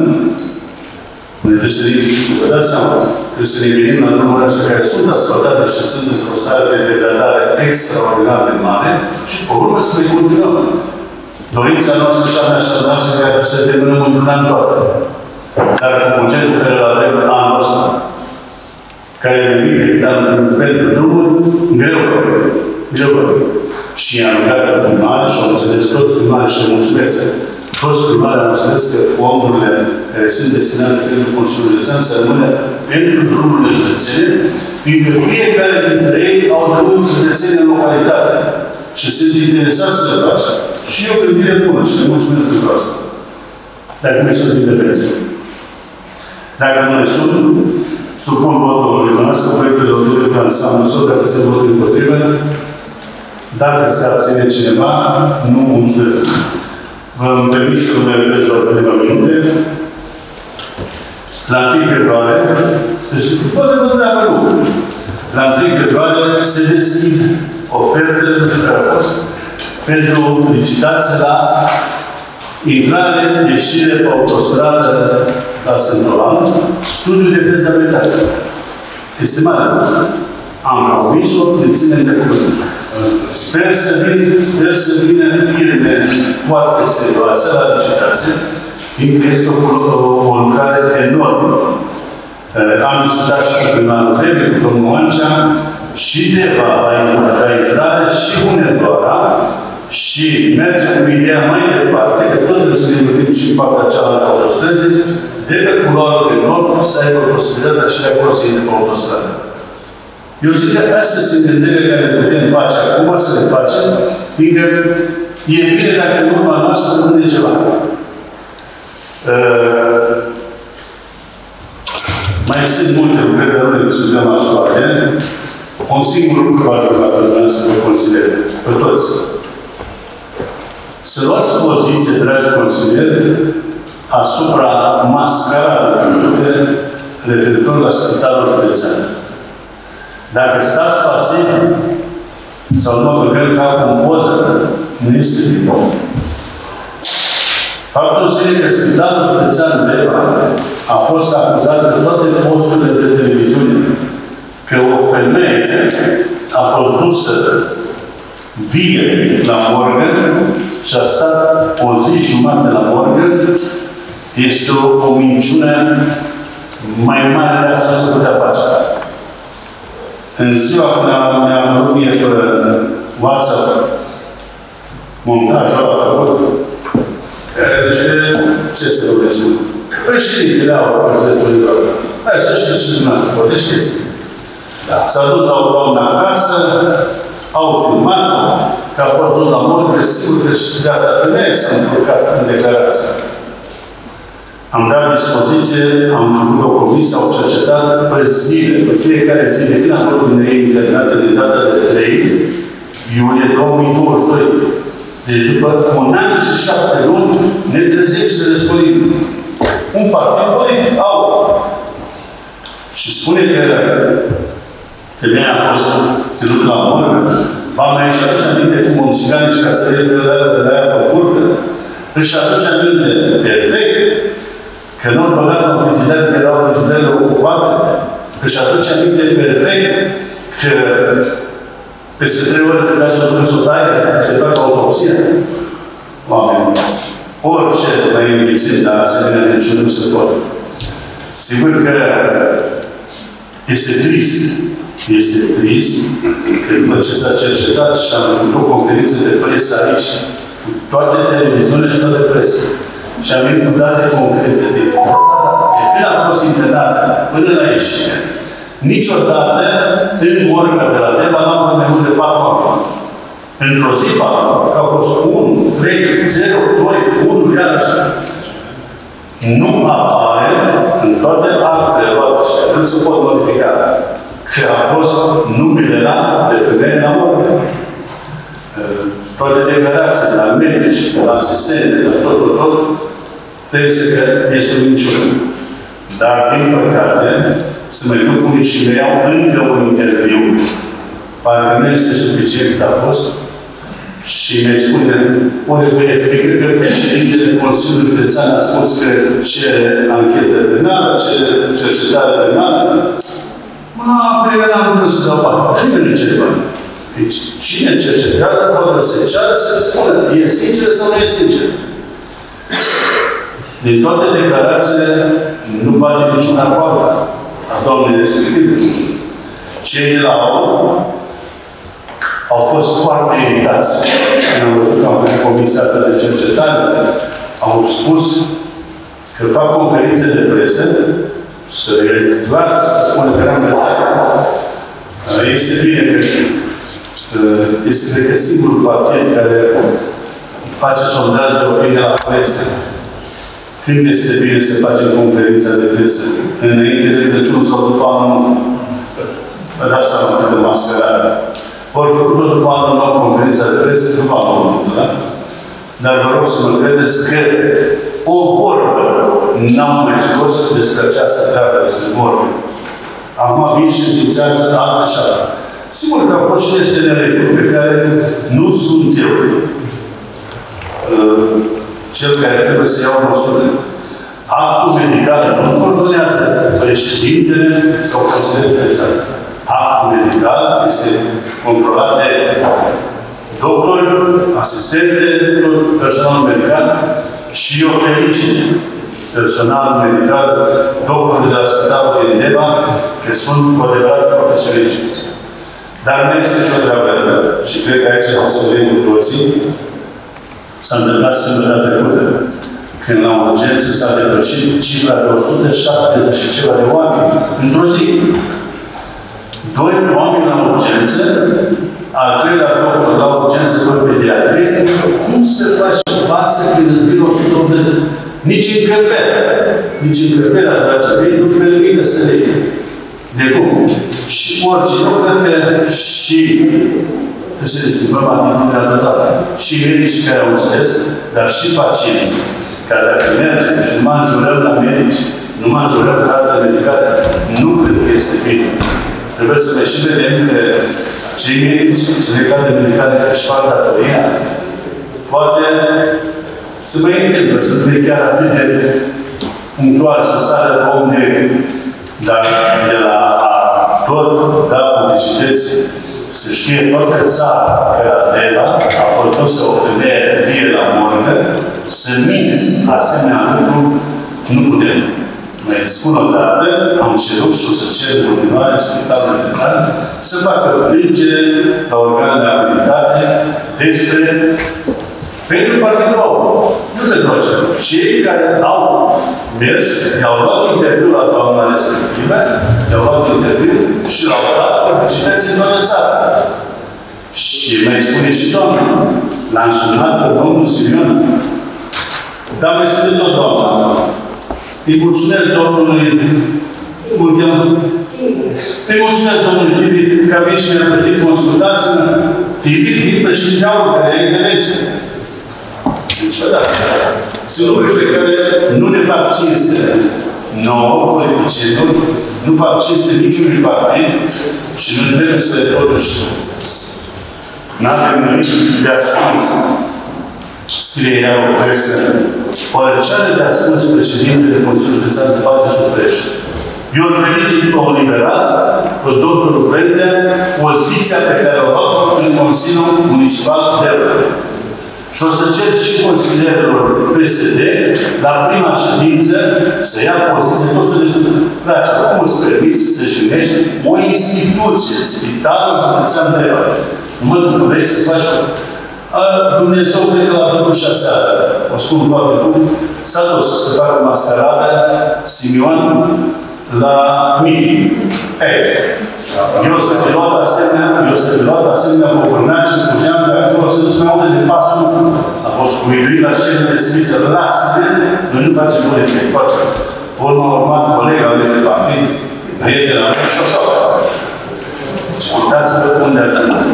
Noi trebuie să ne, vă dați seama, trebuie să ne gândim la drumurile astea care sunt asfaltate și sunt într-o stare de degradare extraordinar de mare și pe urmă să le continuăm. Dorința noastră și a mea și a noastră care să terminăm într-un an toate. Dar cu bugetul care îl avem anul ăsta, care e nimic pentru drumuri, greu va fi. Greu va fi. Și am rugat cu primarii și am înțeles toți primarii și le mulțumesc toți primarii am înțeles că fondurile care sunt destinate pentru Consiliul Județean să rămână pentru drumurile județene, fiindcă fiecare dintre ei au drumuri județene în localitate și sunt interesați să le facă. Și eu gândire bună și le mulțumesc pentru asta. Dacă mai sunt intervenții. Dacă nu mai sunt, supun votul dumneavoastră proiectul de hotărâre de ansamblu sau dacă se votă împotrivă, dacă se abține cineva, nu mulțumesc. Vă-mi permis să mă repet doar câteva minute. La 1 februarie, să știți, poate vă treabă lucru. La 1 februarie se deschid ofertele, nu știu care au fost, pentru licitație la intrare, ieșire pe autostradă la Sântolan, studiu de fezabilitate. Este mare. Am promis-o, ne ținem de cuvânt. Sper să vin, sper să vină firme foarte serioase la licitație, fiindcă este o, o, o lucrare enormă. Uh, am discutat și cu primarul Trebuie, cu domnul Mancea, și Deva va intrare, și Unedoara, și mergem cu ideea mai departe, că tot trebuie să ne gândim și în partea cealaltă a autostrăzii, de pe culoarul de nord să aibă posibilitatea și de acolo să intre pe autostradă. Eu zic că astea sunt gândirile care le putem face acum, să le facem, fiindcă e bine dacă în urma noastră rămâne ceva. Uh, mai sunt multe lucruri, dar nu le discutăm așa Un singur lucru ar trebui la dumneavoastră să vă consider, pe toți. Să luați poziție, dragi consilieri, asupra mascaradei referitor la spitalul județean. Dacă stați pasiv sau nu mă gândesc ca cu poză, nu este din Faptul este că Spitalul Județean Deva a fost acuzat de toate posturile de televiziune că o femeie a fost dusă vie la morgă și a stat o zi jumătate la morgă, este o, o minciună mai mare de asta să putea face. În ziua când mi-a apărut mie pe WhatsApp montajul a făcut, ce, ce să vă spun? Președintele au pe județul Lidoară. Hai să știți și dumneavoastră, poate știți. Da. S-a dus la o doamnă acasă, au filmat-o, că a fost dus la morgă, sigur că și de data femeie s-a încurcat în declarație. Am dat dispoziție, am făcut o comisie, au cercetat pe zile, pe fiecare zi, de când am făcut din ei internată din data de 3 iulie 2022. Deci după un an și șapte luni ne trezim să răscolim. Un partid politic au. Și spune că femeia a fost ținută la morgă, va mai și aduce aminte fumul țigane și ca să de la, de la ea pe curte, își aduce aminte perfect că nu-l băgat în frigider, că erau frigiderele ocupate, își aduce aminte perfect că peste trei ori trebuia să o să o taie, să facă autopsie. Oameni, orice mai înghițit, dar asemenea niciun nu se poate. Sigur că este trist. Este trist că după ce s-a cercetat și am făcut o conferință de presă aici, cu toate televiziunile și toate presă, și am venit cu date concrete de, de când a fost internată până la ieșire, niciodată în morga de la Deva n-am fost mai mult de 4 ani. Într-o zi 4 au fost 1, 3, 0, 2, 1, iarăși. Nu apare în toate actele luate și atunci se pot modifica că a fost numele la de femeie la morgă. Toate declarațiile la medici, la asistente, la tot, tot, tot, trebuie să că este o minciună. Dar, din păcate, să mai duc unii și le iau încă un interviu. Parcă nu este suficient cât a fost. Și ne spune, ori vă e frică că președintele Consiliului Județean a spus că cere anchetă penală, cere cercetare penală. Ma, pe el am vrut să dau bani. Nimeni nu cere bani. Deci, cine cercetează, poate să ceară să spună, e sincer sau nu e sincer. Din toate declarațiile, nu bate niciuna cu alta a doamnei respective. Cei de la ONU au fost foarte iritați. Când am văzut că am făcut comisia asta de cercetare, au spus că fac conferințe de presă să le clar să spună că n-am învățat. Este bine că uh, este cred că singurul partid care face sondaj de opinie la presă. Când este bine să facem conferința de presă? Înainte de Crăciun sau după anul nou? Vă dați seama câtă mascarare. Ori făcut-o după anul nou conferința de presă, după anul nou, da? Dar vă rog să mă credeți că o vorbă n-am mai scos despre această treabă, despre vorbă. Acum vin și înființează altă și altă. Sigur că au fost și niște nereguli pe care nu sunt eu uh, cel care trebuie să iau măsură. Actul medical nu coordonează președintele sau consilierul de țară. Actul medical este controlat de doctori, asistente, tot personal medical și eu felicit personalul medical, doctorii de la Spitalul din Deva, că sunt cu adevărat profesioniști. Dar nu este și o treabă și cred că aici o să vedem cu toții, s-a întâmplat sâmbătă trecută, când la urgență s-a depășit cifra de 170 și ceva de oameni într-o zi. Doi oameni la urgență, al treilea doctor la urgență pe pediatrie, cum se face față când îți vin 180 nici încăperea, nici încăperea, dragii mei, nu permite să le de cum. Și orice, nu cred că și trebuie să ne schimbăm atitudinea totală. Și medici care au înțeles, dar și pacienți, care dacă mergem și nu mă înjurăm la medici, nu mă înjurăm cartea medicală, nu cred că este bine. Trebuie să ne și vedem că cei medici, cele cadre medicale își fac datoria. Poate să mă întâmplă, să fie chiar atât de punctual, să sară om de, dar de la a tot da publicități, să știe toată țara că la Deva a fost dusă o femeie vie la morgă, să minți asemenea lucru, nu putem. Mai spun o dată, am cerut și o să cer în continuare Spitalul de Țară să facă plângere la organele abilitate despre pentru Partidul Nou. Nu se face. Cei care au mers, i-au luat interviu la doamna respectivă, i-au luat interviu și l-au dat publicități în toată țara. Și mai spune și doamna, l-a însemnat pe domnul Simion. Dar mai spune tot doamna. Îi mulțumesc domnului ultimul. Îi mulțumesc domnului Tibi că a venit și mi-a plătit consultația. Tibi, Tibi, președinteaul care e intervenție. Deci, vă dați Sunt lucruri pe care nu ne fac cinste nouă, politicienilor, nu fac cinste niciunui partid și nu trebuie să totuși nu avem nimic de ascuns. Scrie iar o presă. Oare ce are de ascuns președintele Consiliului Județean să face sub preș? Eu îl felicit pe un liberal, pe doctorul Brendea, poziția pe care o luat în Consiliul Municipal de Euro. Și o să cer și consilierilor PSD, la prima ședință, să ia poziție, nu să le spun, fraților, cum îți permiți să gândești o instituție, Spitalul Județean de Euro? Nu mă duc, vrei să faci Dumnezeu cred că l-a făcut și aseară. O spun foarte bun. S-a dus să facă mascarada Simion la Mici. Ei, eu să fi luat asemenea, eu să fi luat asemenea popârnaci și fugeam de acolo să nu-ți mai aude de pasul. A fost uimit la scenă deschisă. Lasă-ne, noi nu facem politică. Foarte. Urmă urmat colega mea de partid, prietena mea și așa. Deci, uitați-vă unde ajungem.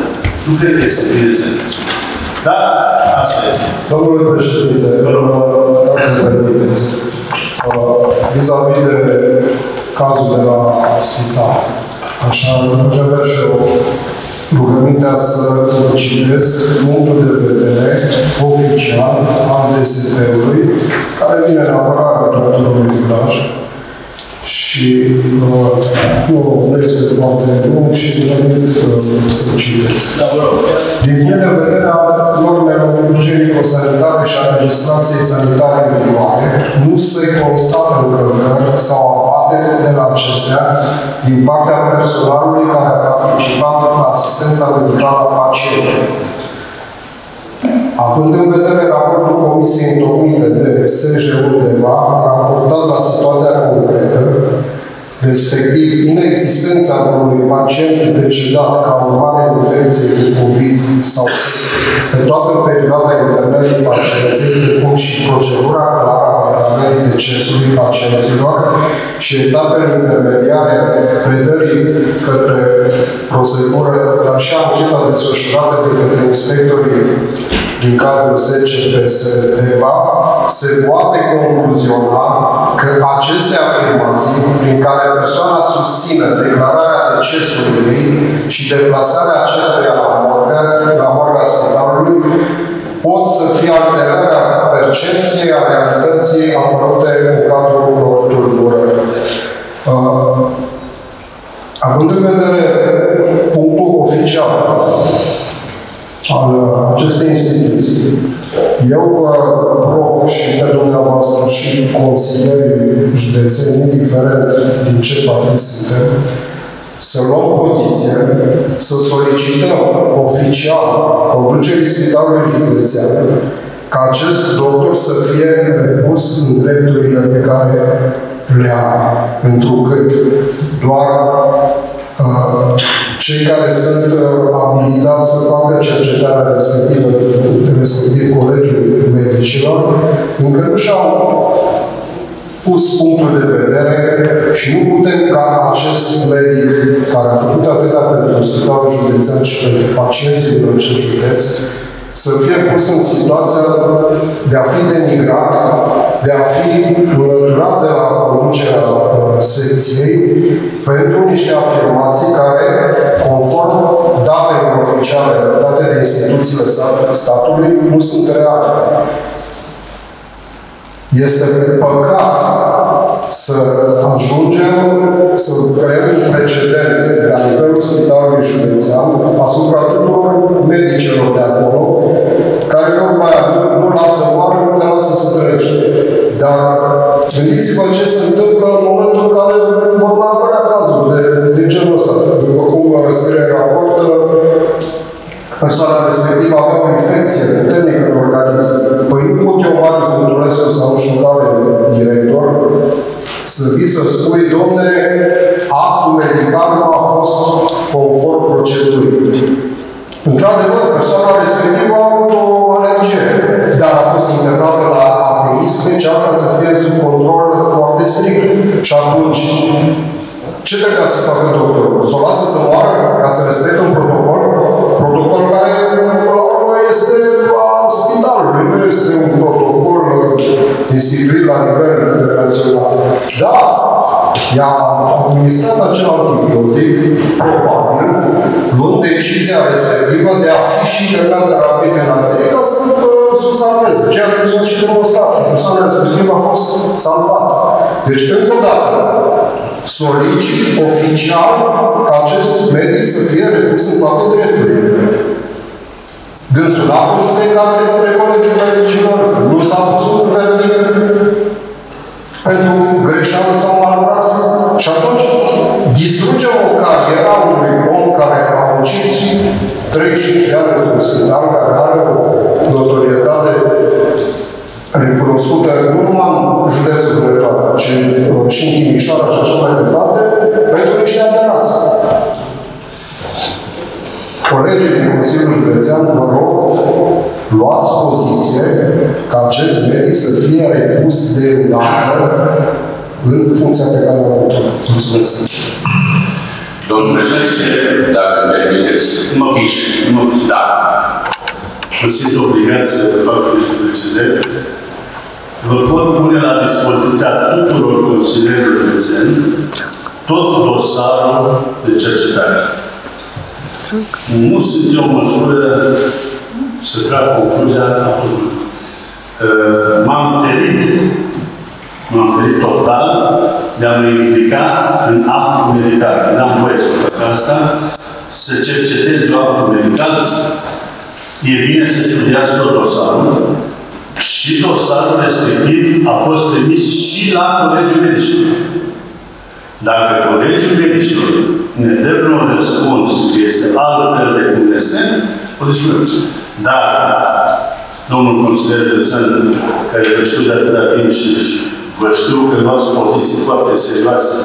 Nu cred că este bine să da? Asta este. Domnule președinte, dacă îmi permiteți, vis-a-vis de cazul de la spital, așa, aș avea și o rugămintea să vă citesc punctul de vedere oficial al DSP-ului, care vine în apărarea doctorului Glaj, și uh, nu, nu este foarte lung și trebuie uh, să citesc. Din punct de vedere a normelor igienico-sanitare și a legislației sanitare în vigoare, nu se constată încălcări sau abateri de la acestea din partea personalului care a participat la asistența medicală a pacientului. Având în vedere raportul comisie întocmită de SJ-ul DEVA a raportat la situația concretă, respectiv inexistența unui pacient decedat ca urmare a infecției cu COVID sau pe toată perioada internării pacienței, precum și procedura clară a declarării decesului pacienților și etapele intermediare predării către procedură, dar și ancheta desfășurată de către inspectorii din cadrul SCPS-DEVA, se poate concluziona că aceste afirmații, prin care persoana susține declararea decesului ei și deplasarea acestuia la morgă, la morga spitalului, pot să fie alterarea percepției a realității apărute în cadrul torturării. Uh, având în vedere punctul oficial al acestei instituții, eu vă rog și pe dumneavoastră și consilierii județeni, indiferent din ce partid suntem, să luăm poziție, să solicităm oficial conducerii Spitalului Județean ca acest doctor să fie repus în drepturile pe care le are, întrucât doar uh, cei care sunt uh, abilitați să facă cercetarea respectivă, respectiv Colegiul Medicilor, încă nu și-au pus punctul de vedere și nu putem ca acest medic care a făcut atâta pentru Spitalul Județean și pentru pacienții din acest județ să fie pus în situația de a fi denigrat, de a fi înlăturat de la conducerea uh, secției pentru niște afirmații care, conform datelor oficiale date de instituțiile statului, nu sunt reale. Este păcat să ajungem să creăm un precedent la nivelul Spitalului Județean asupra tuturor medicilor de acolo, care mai nu, nu lasă moară, nu le lasă să trăiești. Dar gândiți-vă ce se întâmplă în momentul în care vor mai apărea cazuri de, de genul ăsta. După cum scrie în raport, persoana respectivă avea o infecție puternică în organism. Păi nu pot eu, Marius Mânturescu sau nu știu care director, să vii să spui, domne, actul medical nu a fost conform procedurii. Într-adevăr, persoana respectivă a avut o alergie, dar a fost internată la API special ca să fie sub control foarte strict. Și atunci, ce trebuia să facă doctorul? Să o lasă să moară ca să respecte un protocol? Protocol care, până la urmă, este a spitalului, nu este un protocol instituit la nivel internațional. Da, i-a administrat acel antibiotic, probabil, luând decizia respectivă de a fi și internată rapid în ATE ca să uh, susalveze. Ce a spus și demonstrat. Persoana respectivă a fost salvată. Deci, încă o dată, solicit oficial ca acest medic să fie repus în toate drepturile. Dânsul a fost judecat de către Colegiul Medicilor, nu s-a pus un verdict pentru greșeală sau malpraxă. Și atunci distrugem o carieră a unui om care a muncit 35 de ani într-un spital, care are o notorietate recunoscută nu numai în județul Bretoana, ci uh, și în Timișoara și așa mai departe, pentru niște aderați. Colegii din Consiliul Județean, vă rog, luați poziție ca acest medic să fie repus de îndată în funcția pe care o avut Mulțumesc. Domnul președinte, dacă îmi permiteți, Mă piș, mă piș, da. Mă simt obligat să fac niște precizări. Vă pot pune la dispoziția tuturor consilierilor județeni tot dosarul de cercetare. Nu sunt eu în măsură să trag concluzia a făcut. M-am ferit, m-am ferit total de a mă implica în actul medical. N-am voie să fac asta, să cercetez la actul medical. E bine să studiați tot dosarul și dosarul respectiv a fost trimis și la Colegiul Medicilor. Dacă Colegiul Medicilor ne dă un răspuns că este altfel de cum este, o discutăm. Dar domnul consilier județean, care vă știu de atâta timp și vă știu că luați poziții foarte serioase.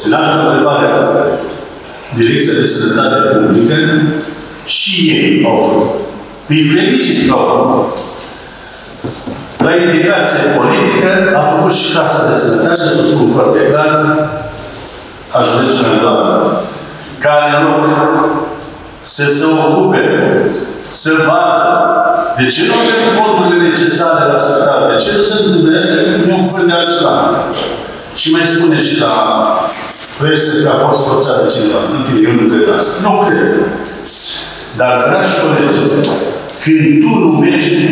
Se naște întrebarea Direcția de Sănătate Publică și ei au făcut. Îi felicit că au făcut. La indicație politică a făcut și Casa de Sănătate, să spun foarte clar, aș județului Doamne, care în loc să se ocupe, să vadă de ce nu avem fondurile necesare la spital, de ce nu se întâmplăște nu ocupă de altceva. Și mai spune și la presă că a fost forțat de cineva. Eu nu cred asta. Nu cred. Dar, dragi colegi, când tu numești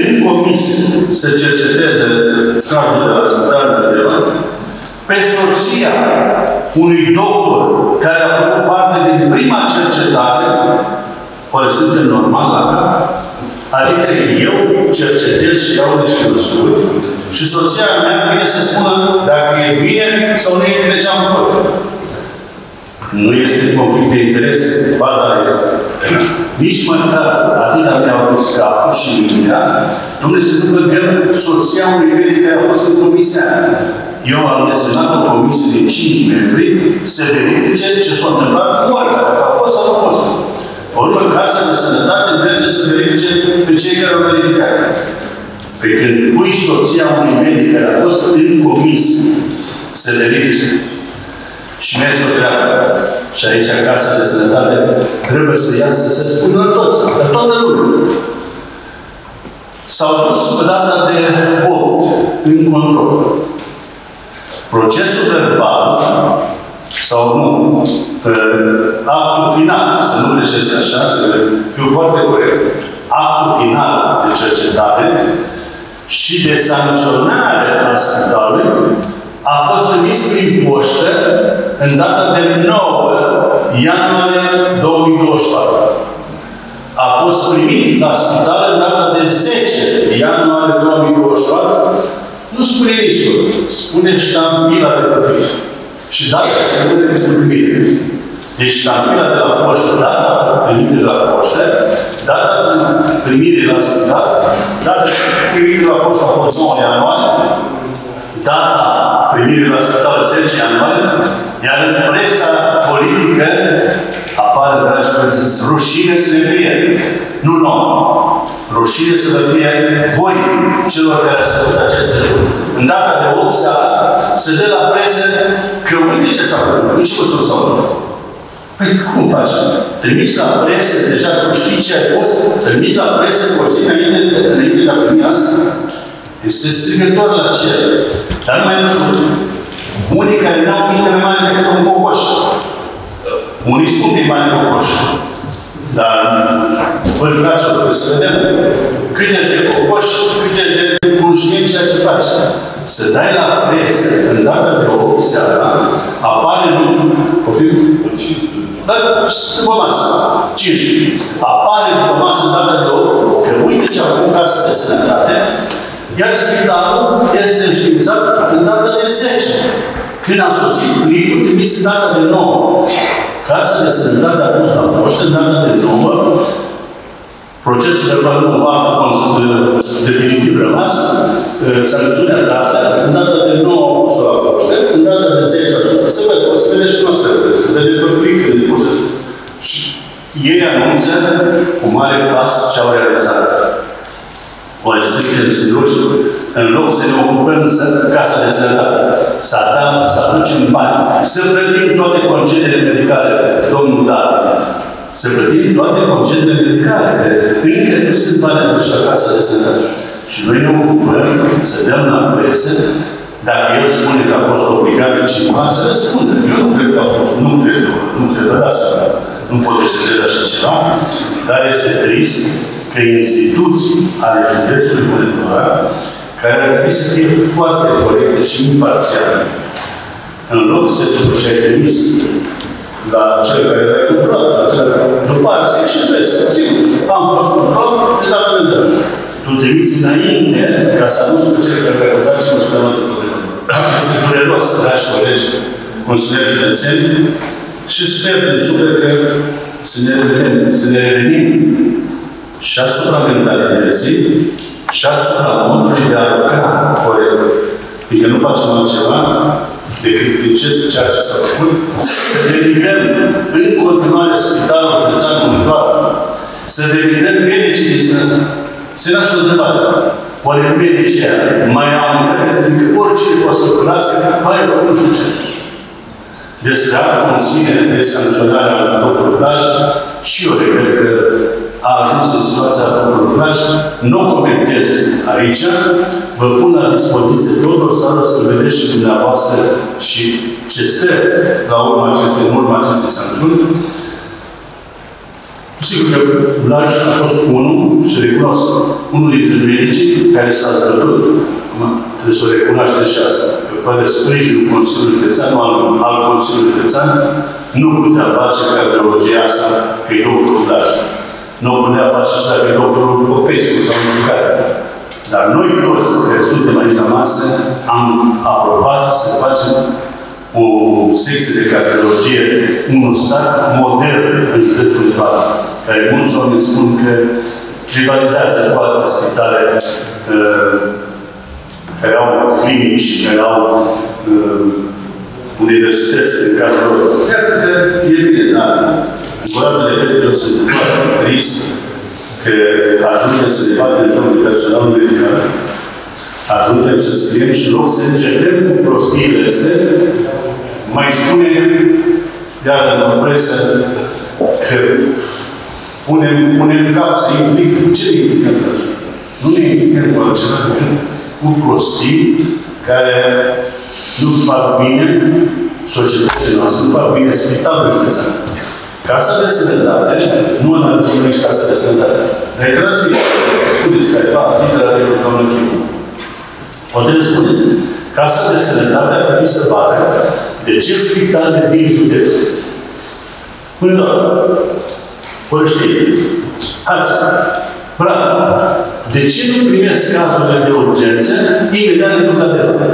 în comisie să cerceteze cazul de la Spital de Deva, pe soția unui doctor care a făcut parte din prima cercetare, oare suntem normal la cap? Adică eu cercetez și iau niște măsuri și soția mea vine să spună dacă e bine sau nu e bine ce am făcut. Nu este conflict de interes? Ba da, este. Nici măcar atâta mi-au dus capul și mintea, Domnule, să nu băgăm soția unui medic care a fost în comisia Eu am desemnat o comisie de 5 membri să verifice ce s-a întâmplat cu orga, dacă a fost sau nu a fost. Urmă, Casa de Sănătate merge să verifice pe cei care au verificat. Pe când pui soția unui medic care a fost în comisie să verifice și mi o treabă. Și aici, Casa de Sănătate, trebuie să iasă să spună toți, la toată lumea. S-au dus pe data de 8 în control. Procesul verbal sau nu, actul final, să nu greșesc așa, să fiu foarte corect, actul final de cercetare și de sancționare a spitalului a fost trimis prin poștă în data de 9 ianuarie 2024. A fost primit la spital în data de 10 ianuarie 2024. Nu spune ISU, spune ștampila de plătire. Și data se vede de primire. Deci ștampila de la poștă, data primirii la poștă, data primirii la spital, data primirii la poștă a fost 9 ianuarie, data primirii la spital 10 ianuarie, iar în presa politică apare, dragi colegi, rușine să le fie. Nu nouă. Rușine să le fie voi, celor care ați făcut aceste lucruri. În data de 8 seara, se dă la presă că uite ce s-a făcut, în ce măsură s-a făcut. Păi cum faci? Trimis la presă, deja tu știi ce ai fost, trimis la presă cu o zi înainte, înainte de a primi asta. Este strigător la cer. Dar nu mai nu știu. Unii care n-au minte mai mare decât un cocoș. Unii spun că e mai cocoș. Dar, băi, fraților, trebuie să vedem cât ești de cocoș, cât ești de conștient ceea ce faci. Să dai la presă, în data de 8 seara, apare lucru, poftim? Dar, după masă, 5. Apare după masă, în data de 8, că uite ce a făcut casă de sănătate, iar spitalul este înștiințat în data de 10. Când a sosit pliul trimis în data de 9. Casa de sănătate a pus la poștă în data de 9. Procesul verbal nu va definitiv rămas. Sancțiunea dată, în data de 9 a pus la poștă, în data de 10 a spus. Se vede, o să vede și nu se vede. Se vede pe plic, de pus. Și ei anunță cu mare pas ce au realizat o restricție de serioși, în loc să ne ocupăm să, Casa de Sănătate, să, dăm, să aducem bani, să plătim toate concediile medicale, domnul Date, să plătim toate concediile medicale, că încă nu sunt bani aduși la Casa de Sănătate. Și noi ne ocupăm să dăm la presă, dacă el spune că a fost obligat de cineva, să răspundă. Eu nu cred că a fost, nu cred, nu cred, vă dați seama, nu pot să cred așa ceva, dar este trist că instituții ale județului Hunedoara, care ar trebui să fie foarte corecte și imparțiale, în loc să după ce ai trimis la cel care l-ai controlat, la cel care... După aceea și presă, sigur, am fost control, de dată le dăm. Tu trimiți înainte ca să anunți pe cel care l-ai controlat și măsura notă potrivă. Este dureros, dragi colegi, consilieri județeni, și sper de suflet că să ne revenim, să ne revenim și asupra mentalității și asupra modului de a lucra corect. Adică nu facem altceva decât prin ce, ceea ce s-a făcut, să devinăm în continuare Spitalul Județean Hunedoara, să devinăm medicii din străinătate. Se naște o întrebare. Oare medicii mai au încredere decât oricine poate să lucrească, mai au făcut nu știu ce. Despre actul în sine de sancționare al doctorului Blaj, și eu regret că a ajuns în situația doctorului Blaj, nu o comentez aici, vă pun la dispoziție tot dosarul să vedeți și dumneavoastră și ce stă la urma acestei, în urma acestei sancțiuni. Sigur că Blaj a fost unul, și recunosc, unul dintre medicii care s-a zbătut. Trebuie să o recunoaște și asta. Că fără sprijinul Consiliului Județean, al, al Consiliului Județean, nu putea face cardiologia asta că e doctorul Blaj. Nu o putea face și dacă e doctorul Popescu sau nu știu care. Dar noi toți care suntem aici la masă am aprobat să facem o secție de cardiologie, un stat modern în județul Nevada, care mulți oameni spun că rivalizează cu alte spitale uh, care au clinici, care au uh, universități de cardiologie. Iată că e bine, dar încuratele Petrele sunt foarte trist că ajungem să ne batem joc de personalul medical, ajungem să scriem și în loc să încetăm cu prostiile astea, mai spune, iar în presă, că punem, punem cap să implic. Ce ne implicăm? Nu ne implicăm cu altceva decât cu prostii care nu fac bine societății noastre, nu fac bine spitalul județean. Casa de sănătate, nu analizăm nici casa de sănătate. Retrați spuneți careva, litera de doamnă Chivu. Poate le spuneți. Casa de sănătate ar trebui să vadă de ce spitale din județ. Până la Fărăștie, Hața, Prag. De ce nu primesc cazurile de urgență imediat de după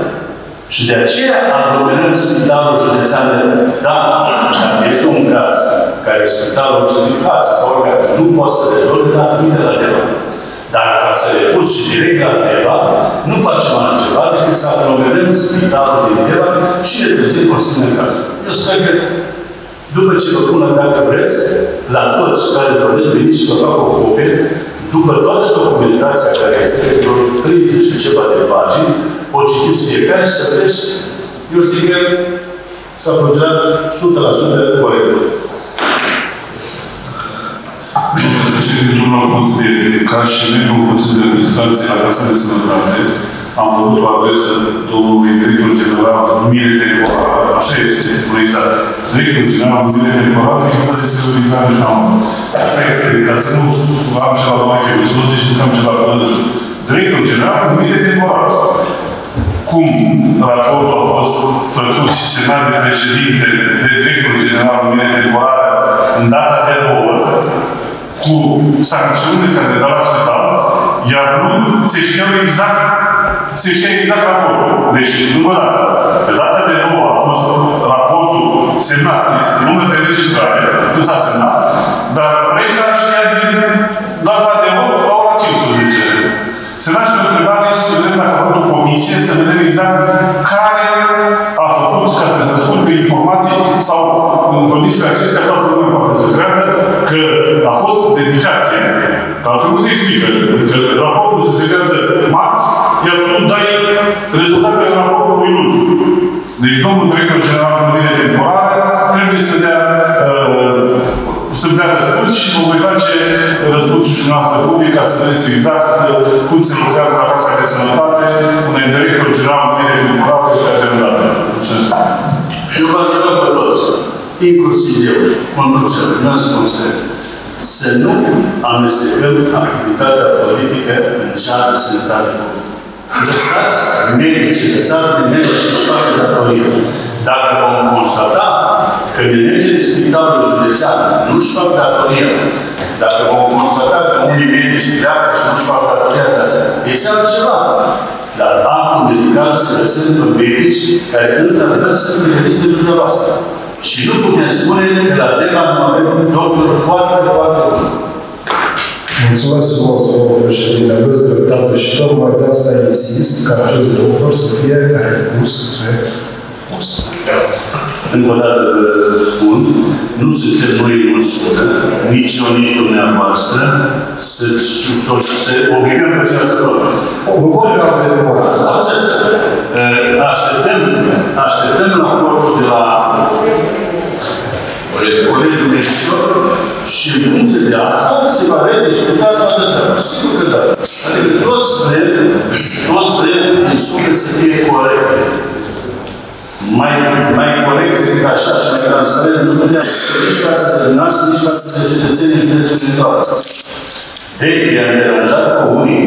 Și de aceea aglomerăm Spitalul Județean de Da, dacă este un caz care Spitalul, să zic, față sau oricare, nu poate să rezolve, dar vine la Deva. Dar ca să refuz și direct la Deva, nu facem altceva decât să aglomerăm Spitalul din Deva și ne trezim cu asemenea cazuri. Eu sper că după ce vă pun dacă vreți, la toți care doresc, veniți și vă fac o copie, după toată documentația care este de 30 și ceva de pagini, o citiți fiecare și să vedeți, eu zic că s-a procedat 100% corect. Președintul unor consilieri, ca și membrul Consiliului de Administrație la Casa de Sănătate, am făcut o adresă domnului director general numire temporară, așa este, nu exact. Director general numire temporară, fiindcă se teorizare și am. Asta este, ca să nu am ceva mai pe și nu discutăm ceva pe Director general numire temporară. Cum raportul a fost făcut și semnat de președinte de director general numire temporară în data de 9, cu sancțiunile care le dau la spital, iar nu se știau exact se știe exact raportul. Deci, încă o dată, pe data de 9 a fost raportul semnat, este număr de registrare, când s-a semnat, dar presa știa din data de 8 la ora 15. Se naște o întrebare și să vedem dacă a făcut o comisie, să vedem exact care a făcut ca să se asculte informații sau în condițiile acestea toată lumea poate să creadă că a fost dedicație. Dar altfel se explică. Că raportul se semnează marți, iar tu dai rezultatele raportului luni. Deci domnul director general de mâine temporare trebuie să dea uh, să-mi dea răspuns și vă voi face răspunsul și noastră public ca să vedeți exact uh, cum se lucrează la Casa de Sănătate, unde director general de mâine temporare și avem date. Mulțumesc. Eu vă ajutăm pe toți, inclusiv eu, conducerea, nu spun să nu amestecăm activitatea politică în cea de sănătate publică. Lăsați medici, lăsați de medici să-și facă datoria. Dacă vom constata că de de spitalul județean nu-și fac datoria, dacă vom constata că unii medici pleacă și nu-și fac datoria de asta, este altceva. Dar actul medical se lăsăm pe medici care, într-adevăr, sunt pregătiți de dumneavoastră. Și nu putem spune că la DEMA nu avem doctori foarte, foarte buni. Mulțumesc frumos, domnul președinte, aveți dreptate și tocmai de asta insist ca acest doctor să fie repus pe post. Încă o dată vă spun, nu suntem noi în măsură, nici eu, nici dumneavoastră, să, să, să obligăm pe cineva să facă. Nu vorbeam de moral. Asta am înțeles. Uh, Așteptăm, așteptăm raportul de la Colegiul Medicilor și în funcție de asta se va rediscuta toată treaba. Sigur că da. Adică toți vrem, toți vrem din suflet să fie corect. Mai, mai corect decât așa și mai transparent nu putem să nici față de dumneavoastră, nici față de cetățenii județului toată. Ei, i-am deranjat pe unii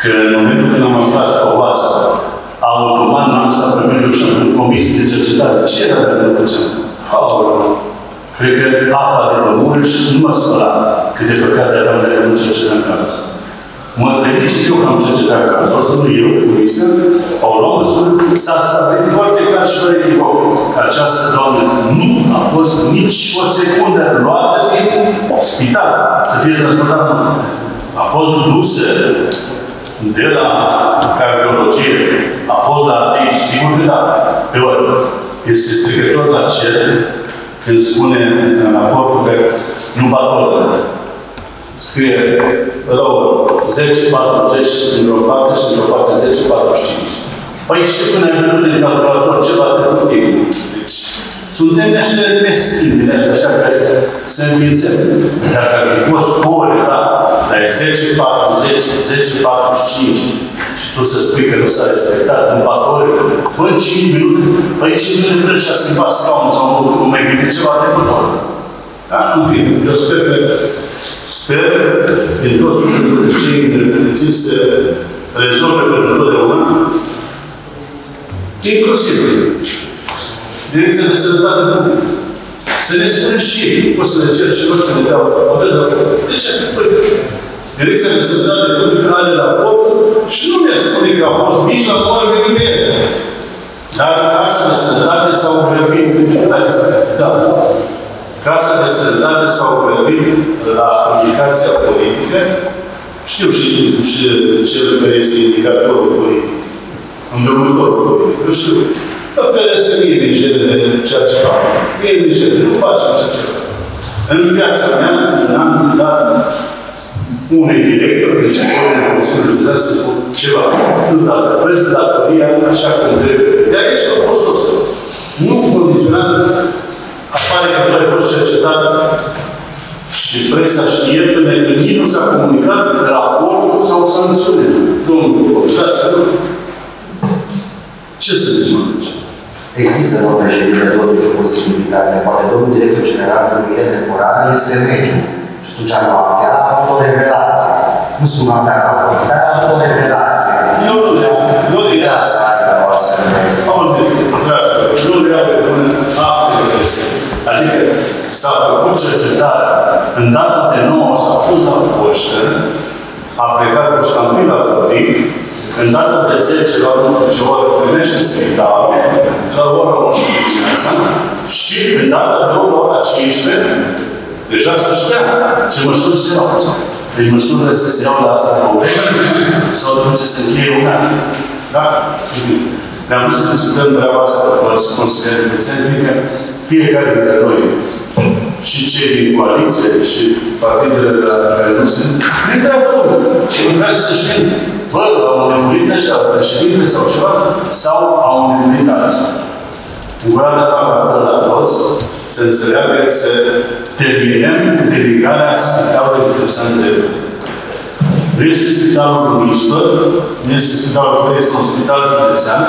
că în momentul când am aflat pe WhatsApp, automat n-am stat pe mediul și am făcut comisii de cercetare. Ce era dacă nu făceam? Aoleu! Cred că apa de pe Mureș nu mă spăla câte păcate aveam dacă nu cercetam cazul ăsta. Mă felicit eu că am cercetat cazul ăsta, nu eu, comisia, au luat măsuri, s-a stabilit foarte clar și fără echivoc că această doamnă nu a fost nici o secundă luată din spital să fie transportată. A fost dusă de la cardiologie, a fost la aici, sigur că da, pe ori, este stricător la cer, când spune în raportul că nu bat oră, scrie rău 10-40 într-o parte și într-o parte 10-45. Păi și până ai venit din calculator, ce va trebui timpul? Deci, suntem niște meschini din ăștia așa care se înființăm. Dacă ar fi fost ore, da, dar e 10-40, 10-45 și tu să spui că nu s-a respectat în 4 ore, până 5 minute, păi 5 minute până și-a schimbat scaunul sau nu mai bine ceva de până ori. Da? În fine, eu sper că sper din tot sufletul că cei îndreptățiți să rezolve pentru totdeauna, inclusiv Direcția de Sănătate Publică. Să ne spună și ei, o să le cer și o să ne dau, aveți raport. De ce? Păi, Direcția de Sănătate Publică are raport și nu ne spune că a fost nici la moară de el. Dar Casa de Sănătate s-au grăbit, da, Casa de Sănătate s-au grăbit la indicația politică, știu și, și cel care este indicatorul politic, îndrumătorul politic, eu știu. Ferește mie legere de ceea ce fac. Mie legere, nu facem așa ceva. În viața mea, n-am dat unei director, deci de Consiliul Județean să spun ceva. Nu dacă vreți datoria așa cum trebuie. De aici a fost sus. Nu condiționat. Apare că tu ai fost cercetat și presa știe până când nici nu s-a comunicat raportul sau sancțiunile. Domnul, da, să nu. Ce să zicem atunci? Există, domnul președinte, totuși o posibilitate. Poate domnul director general de numire temporară este mediu. Și atunci noaptea a avut o revelație. Nu spun noaptea ca o dar a avut o revelație. Eu nu le nu le De asta are o astfel de... Auziți, dragă, nu le iau pe până faptele găse. Adică s-a făcut cercetarea. În data de 9 s-a pus la poștă, a plecat Constantin la Fătic, în data de 10, la nu știu ce oră, primește spitalul, la ora 11 dimineața, și în data de 8 la ora 15, deja se știa ce măsuri se iau. Deci măsurile să se iau la sau după ce se încheie un an. Da? Ne-am vrut să discutăm treaba asta cu toți consilieri de fiindcă fiecare dintre noi, și cei din coaliție, și partidele de la care nu sunt, ne întreabă lumea. Și măcar să știm, bă, au nemurit ăștia președinte sau ceva, sau au nemurit alții. Vreau de fac apel la toți să înțeleagă să terminăm dedicarea Spitalului Județean de Nu este Spitalul Ministru, nu este Spitalul care este un spital județean,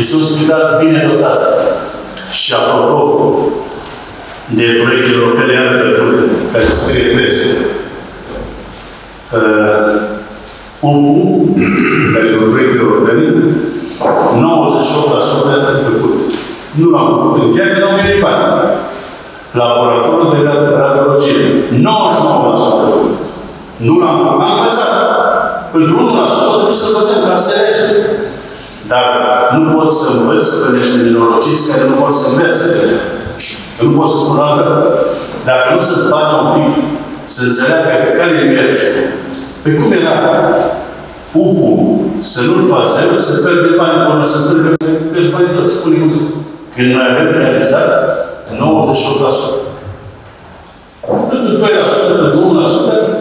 este un spital bine dotat. Și apropo de proiecte europene, iar pe care scrie presă, uh, UPU, care e un proiect europene, 98% făcut. Nu l-am făcut în chiar că nu au venit bani. Laboratorul de radiologie, 99%. Nu l-am am învățat. Pentru 1% trebuie să învățăm ca să lege. Dar nu pot să învăț pe niște nenorociți care nu pot să învețe. Nu pot să spun altfel. Dacă nu se-ți bani un pic să înțeleagă care e merge. Pe cum era UPU să nu-l fazem, să pierde bani până să spune că pierzi bani toți, spune cum Când noi avem realizat 98%. Pentru 2%, pentru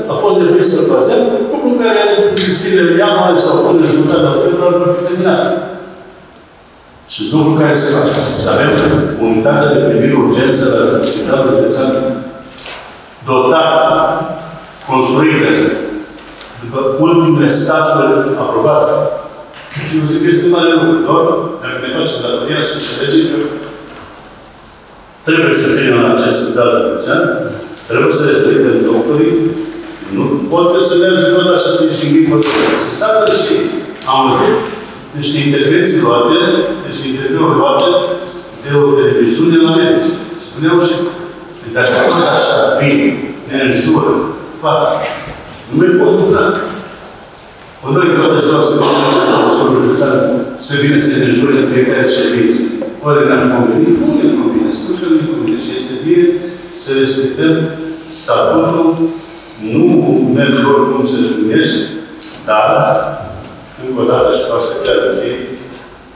1% a fost de bine să-l fazem, lucru care în fine ianuarie sau până în jumătatea februarie va fi terminat. Și lucru care se face. Să avem unitatea de primire urgență la Spitalul Județean dotată, construită, după ultimele staturi aprobate. Eu zic că este mare lucru, doar dacă ne facem datoria să înțelegem că trebuie să ținem la acest spital județean, trebuie să respectăm doctorii, nu pot să mergem tot așa să-i jingim hotărâri. Se sape și am văzut niște intervenții luate, niște interviuri luate de o televiziune la medici. Spuneau și, dacă tot așa vin, ne înjură, fac, nu mai poți lucra. Ori noi toate vreau să să vină să ne înjure în fiecare ședință. Ori ne-am convenit, nu ne convine, spun că nu ne convine. Și este bine să respectăm statutul, nu mergi oricum să jungnești, dar încă o dată și vreau să chiar fie,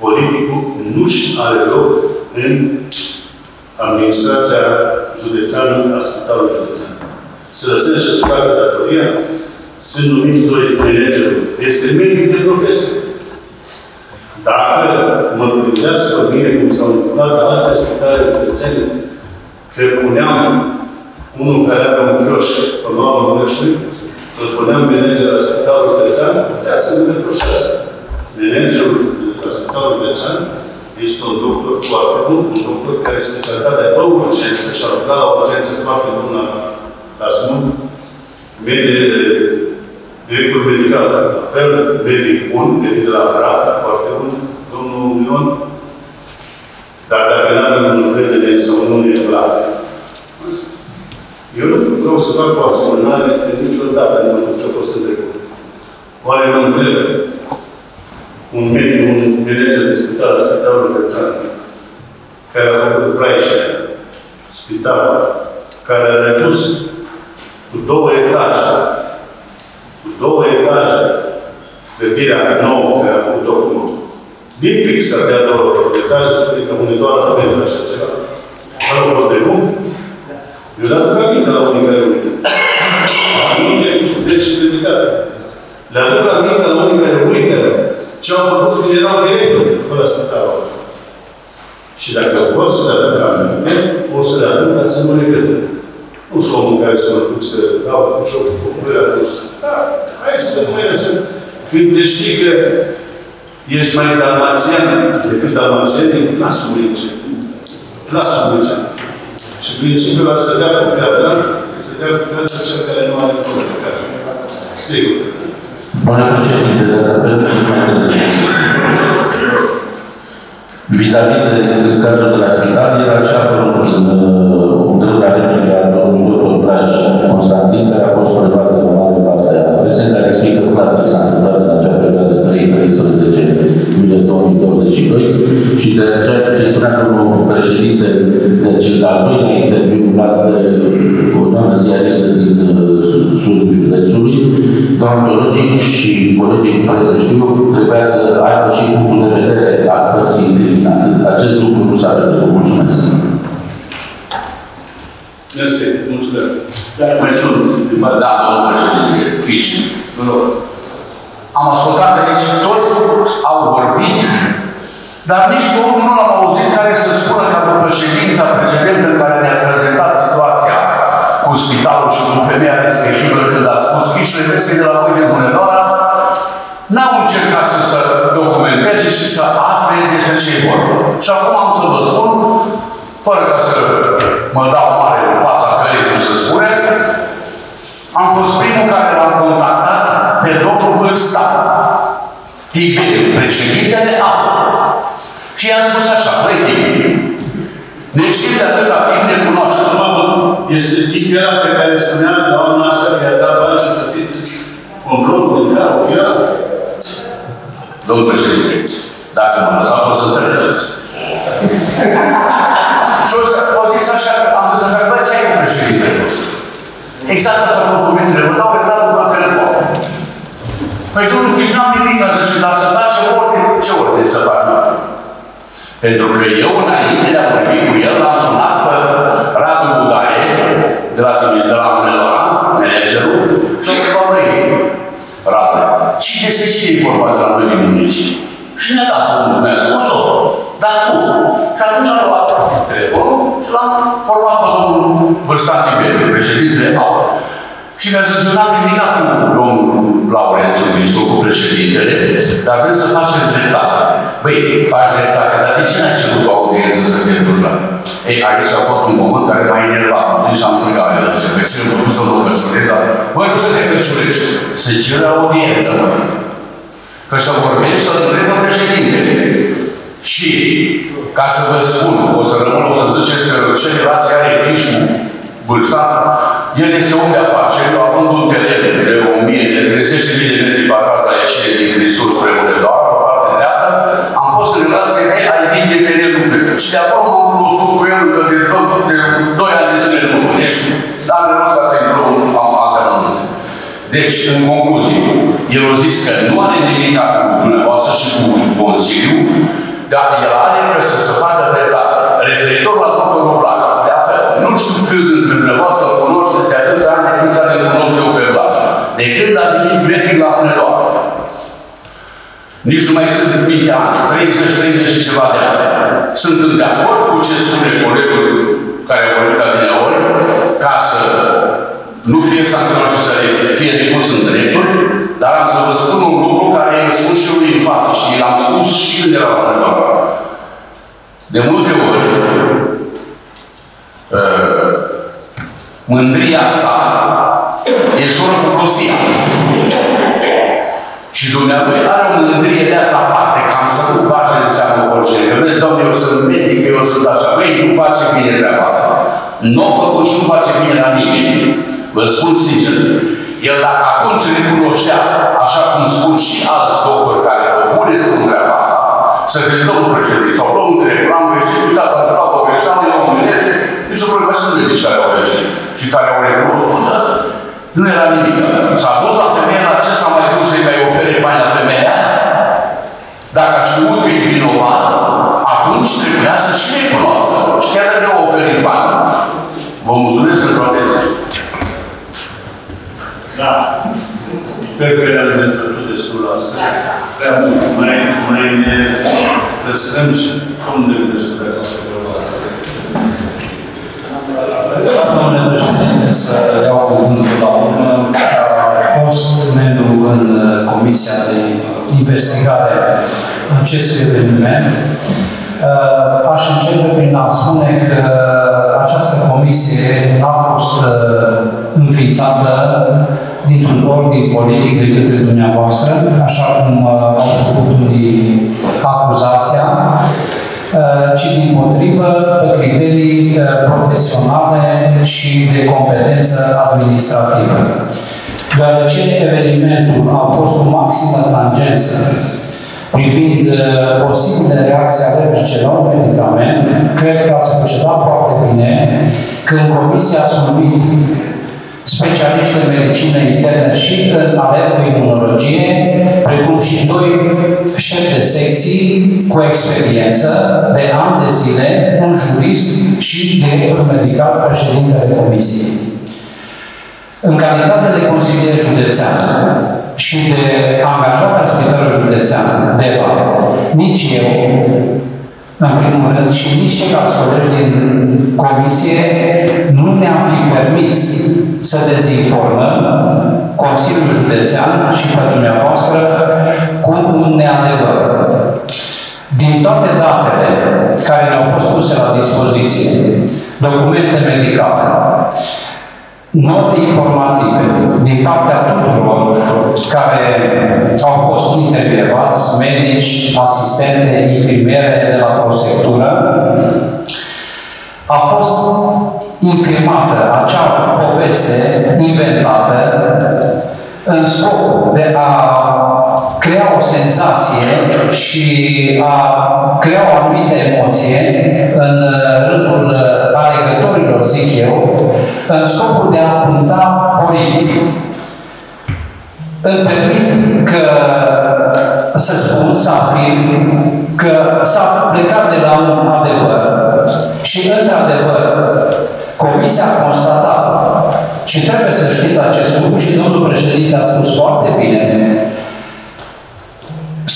politicul nu-și are loc în administrația județeană a Spitalului Județean. Să lăsăm și facă datoria, sunt numiți doi manageri. Este medic de profesie. Dacă mă gândeați pe mine cum s-au întâmplat la alte spitale județene, că puneam unul care avea un chioș pe mama Mănășului, îl puneam manager la spitalul județean, puteați să-mi reproșați. Managerul la spitalul județean este un doctor foarte bun, un doctor care este specialitat de pe urgență și a lucrat la urgență foarte bună la SMUN, director medical, la fel, medic bun, venit de la Arad, foarte bun, domnul Mion, dar dacă nu avem încredere sau nu ne place, eu nu vreau să fac o asemănare niciodată, nu știu ce a fost în trecut. Oare mă întreb, un medic, un manager de spital la Spitalul Județean, care a făcut Vraișa, spital, care a redus cu două etaje, cu două etaje, clădirea nouă care a făcut acum, din fix să dea două etaje, spune că unii doar avem așa ceva. Dar de cum? Eu le aduc aminte la unii care uită. Aminte cu județ și predicare. Le aduc aminte la unii care uită ce au făcut când erau directori fără spitalul. Și dacă vor să le aduc aminte, o să le aduc ca să nu le credă. Nu sunt omul care să mă duc să dau cu ciocul cu părerea atunci. Da, hai să nu mai lăsăm. Când te știi că ești mai dalmațian decât dalmațienii, lasă-o aici. Lasă-o aici. Și principiul ar să dea cu piatra, să dea cu piatra cel care nu are cu piatra. Sigur. Doamne președinte, dacă pentru Vis-a-vis de cazul de la spital, era și apărut în întâlnirea replică a domnului doctor Blaj Constantin, care a fost prelevată în mare parte a presei, care explică clar ce s-a întâmplat în acea perioadă 3-13 iulie 2022 și de ceea ce spunea domnul președinte, deci al doilea interviu luat de o doamnă ziaristă din sudul județului, doamnologii și colegii care să știu, trebuia să aibă și punctul de vedere al părții incriminate. Acest lucru nu s-a petrecut. Mulțumesc. Mersi, mulțumesc. Mai sunt. Da, domnul președinte, Chiș. Am ascultat aici, toți au vorbit, dar nici pe unul nu am auzit care să spună că după ședința precedentă în care ne-ați prezentat situația cu spitalul și cu femeia respectivă când ați spus fișele vese de la voi de Bunelora, n-au încercat să se documenteze și să afle despre ce e vorba. Și acum am să vă spun, fără ca să mă dau mare în fața cărei, cum se spune, am fost primul care l-am contactat pe domnul Bârsta, Tiberiu, președintele APO. Și i-am spus așa, băi, Tiberiu, ne știm de atâta timp, ne cunoaștem. Este Tigera pe care spunea doamna asta că i-a dat bani și a plătit complot din care o chiar. Domnul președinte, dacă mă lăsați, o să înțelegeți. Și o să o zis așa, am zis așa, bă, ce ai cu președintele ăsta? Exact asta a fost cuvintele. Vă dau redatul pe telefon. Păi domnul Chișnan nimic, zice, dar să facem ordine. Ce ordine să facem? Pentru că eu, înainte de a vorbi cu el, l-am sunat pe Radu Budare, de la tine, de la Unelora, managerul, și am întrebat, băi, Radu, și despre ce e vorba de la noi din Unici? Și ne-a dat unul, mi-a spus o, dar cum? Și atunci am luat telefonul și l-am format pe domnul Vârstan Tiberiu, președintele AUR. Și mi-a zis, eu n-am ridicat cu domnul Laurențiu, ministrul cu președintele, dar vrem să facem dreptate. Băi, faci dreptate, dar de ce n-ai cerut o audiență să te duci la? Ei, aici a fost un moment care m-a enervat, am zis și am strâgat de ce pe ce mă duc să mă cășurez, dar băi, nu să te cășurești, să cere audiență, mă. Că să vorbești, să-l întrebă președintele. Și, ca să vă spun, o să rămân, o să ziceți că ce relație are Crișcu Bârța, el este om de afaceri, având un teren de 1000, de 10.000 de metri pătrați la ieșire din Hristos spre Unedoar, pe partea dreaptă, am fost în relație de ai vin de terenul meu. Și de acolo m-am cunoscut cu el încă de, de 2 ani de zile în urmă. Deci, n-am rămas ca să intru în antrenament. Deci, în concluzie, el a zis că nu are nimic cu dumneavoastră și cu Consiliu, dar el are că să se facă dreptate. Referitor la doctorul Blaj, de altfel, nu știu câți dintre dumneavoastră îl cunoașteți de atâția ani de câți ani îl cunosc eu pe Blaj. De când a venit medic la Hunedoară. Nici nu mai sunt minte ani, 30, 30 și ceva de ani. Sunt de acord cu ce spune colegul care a vorbit adineori, ca să nu fie sancționat și să fie depus în drepturi, dar am să vă spun un lucru care îl spun și lui în față și l-am spus și când era la Hunedoară. De multe ori, uh, mândria asta e soră cu prosia. Și Dumnezeu are o mândrie de asta aparte, cam să nu bage în seamă orice. Că vezi, Doamne, eu sunt medic, eu sunt așa. Băi, nu face bine treaba asta. Nu a făcut și nu face bine la nimeni. Vă spun sincer. El dacă atunci recunoștea, așa cum spun și alți doctori care vă puneți în treaba asta, să fiți domnul președinte sau domnul director, am greșit, uitați, am întâmplat o greșeală, eu o omenește, nici o problemă sunt medici care au greșit și care au recunoscut și asta. Nu era nimic. S-a dus la femeie la ce s-a mai dus să-i mai ofere bani la femeia Dacă a știut că e vinovat, atunci trebuia să și recunoască. Și chiar dacă au oferit bani. Vă mulțumesc pentru atenție. Da. Sper că le-am dezbătut destul astăzi. Prea mult. Mai, mai ne lăsăm și cum ne vedeți să Domnule președinte, să iau cuvântul la urmă. A fost membru în Comisia de Investigare acestui eveniment. Aș începe prin a spune că această comisie n-a fost înființată dintr-un ordin politic de către dumneavoastră, așa cum au făcut unii acuzația, ci din potrivă pe criterii profesionale și de competență administrativă. Deoarece evenimentul a fost cu maximă tangență privind posibile reacții alergice la un medicament, cred că ați procedat foarte bine când Comisia a numit specialiști în medicină internă și în alergoimunologie, precum și doi șefi de secții cu experiență de ani de zile, un jurist și director medical, președintele comisiei. În calitate de consilier județean și de angajat al Spitalului Județean, DEVA, nici eu, în primul rând, și nici ceilalți colegi din comisie nu ne-am fi permis să dezinformăm Consiliul Județean și pe dumneavoastră cu un neadevăr. Din toate datele care ne-au fost puse la dispoziție, documente medicale, note informative din partea tuturor care au fost intervievați, medici, asistente, infirmiere de la prosectură, a fost infirmată acea poveste inventată în scop de a crea o senzație și a crea o anumită emoție în rândul alegătorilor, zic eu, în scopul de a punta politic. Îmi permit că să spun, să afirm, că s-a plecat de la un adevăr și, într-adevăr, Comisia a constatat și trebuie să știți acest lucru și domnul președinte a spus foarte bine,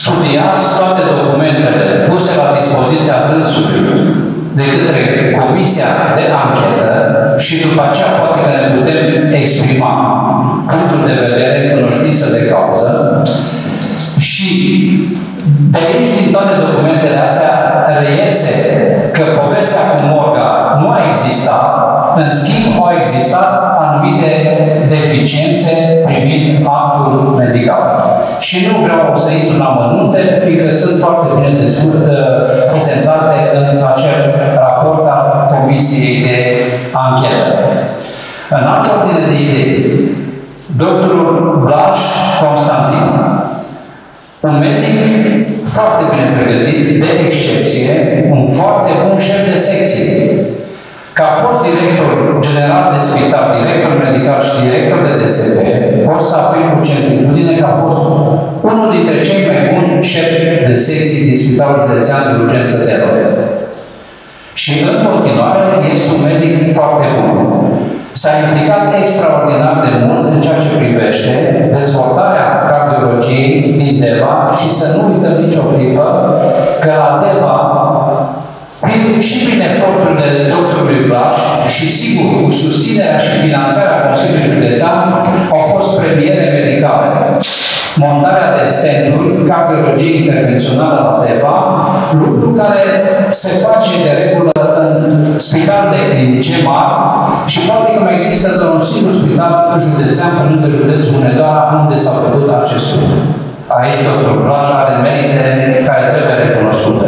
studiați toate documentele puse la dispoziția dânsului de către Comisia de Anchetă și după aceea poate că ne putem exprima punctul de vedere, cunoștință de cauză. Și de aici, din toate documentele astea, reiese că povestea cu Morga nu a existat, în schimb au existat anumite deficiențe privind actul medical. Și nu vreau să intru în amănunte, fiindcă sunt foarte bine prezentate în acel raport al Comisiei de Anchetă. În altă ordine de idei, doctorul Blaș Constantin, un medic foarte bine pregătit, de excepție, un foarte bun șef de secție, Ca a fost director general de spital, director medical și director de DSP, pot să afirm cu certitudine că a fost unul dintre cei mai buni șefi de secții din Spitalul Județean de Urgență de Rome. Și în continuare este un medic foarte bun. S-a implicat extraordinar de mult în ceea ce privește dezvoltarea cardiologiei din DEVA și să nu uităm nicio clipă că la DEVA prin, și prin eforturile doctorului Blaș și sigur cu susținerea și finanțarea Consiliului Județean au fost premiere medicale. Montarea de stenturi, cardiologie intervențională la DEVA, lucru care se face de regulă în spitalele clinice mari și poate că mai există doar un singur spital județean pe lângă județul Hunedoara unde s-a făcut acest lucru. Aici doctor Blaș are merite care trebuie recunoscute.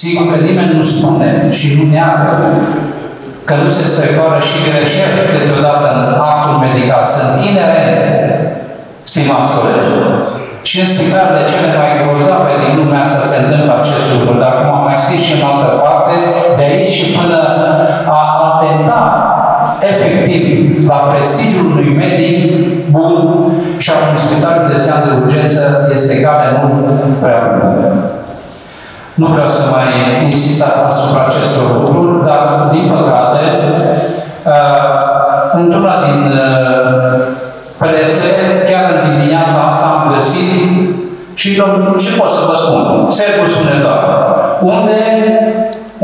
Sigur că nimeni nu spune și nu neagă că nu se strecoară și greșeli câteodată în actul medical. Sunt inerente, stimați colegi. Și în spitalele cele mai grozave din lumea asta se întâmplă acest lucru, dar cum am mai scris și în altă parte, de aici și până a atenta efectiv la prestigiul unui medic bun și a unui spital județean de urgență este cale mult prea bună. Nu vreau să mai insist asupra acestor lucruri, dar, din păcate, într-una din prese, chiar în dimineața asta am găsit și domnul, ce pot să vă spun, Servus Sunedoar, unde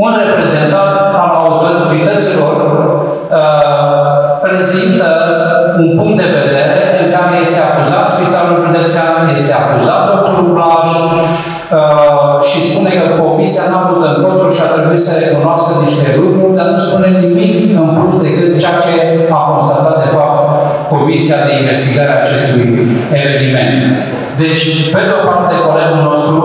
un reprezentant al autorităților prezintă un punct de vedere în care este acuzat Spitalul Județean, este acuzat doctorul Blaj, Uh, și spune că comisia n-a avut încotro și a trebuit să recunoască niște lucruri, dar nu spune nimic în plus decât ceea ce a constatat, de fapt, comisia de investigare a acestui eveniment. Deci, pe de o parte, colegul nostru,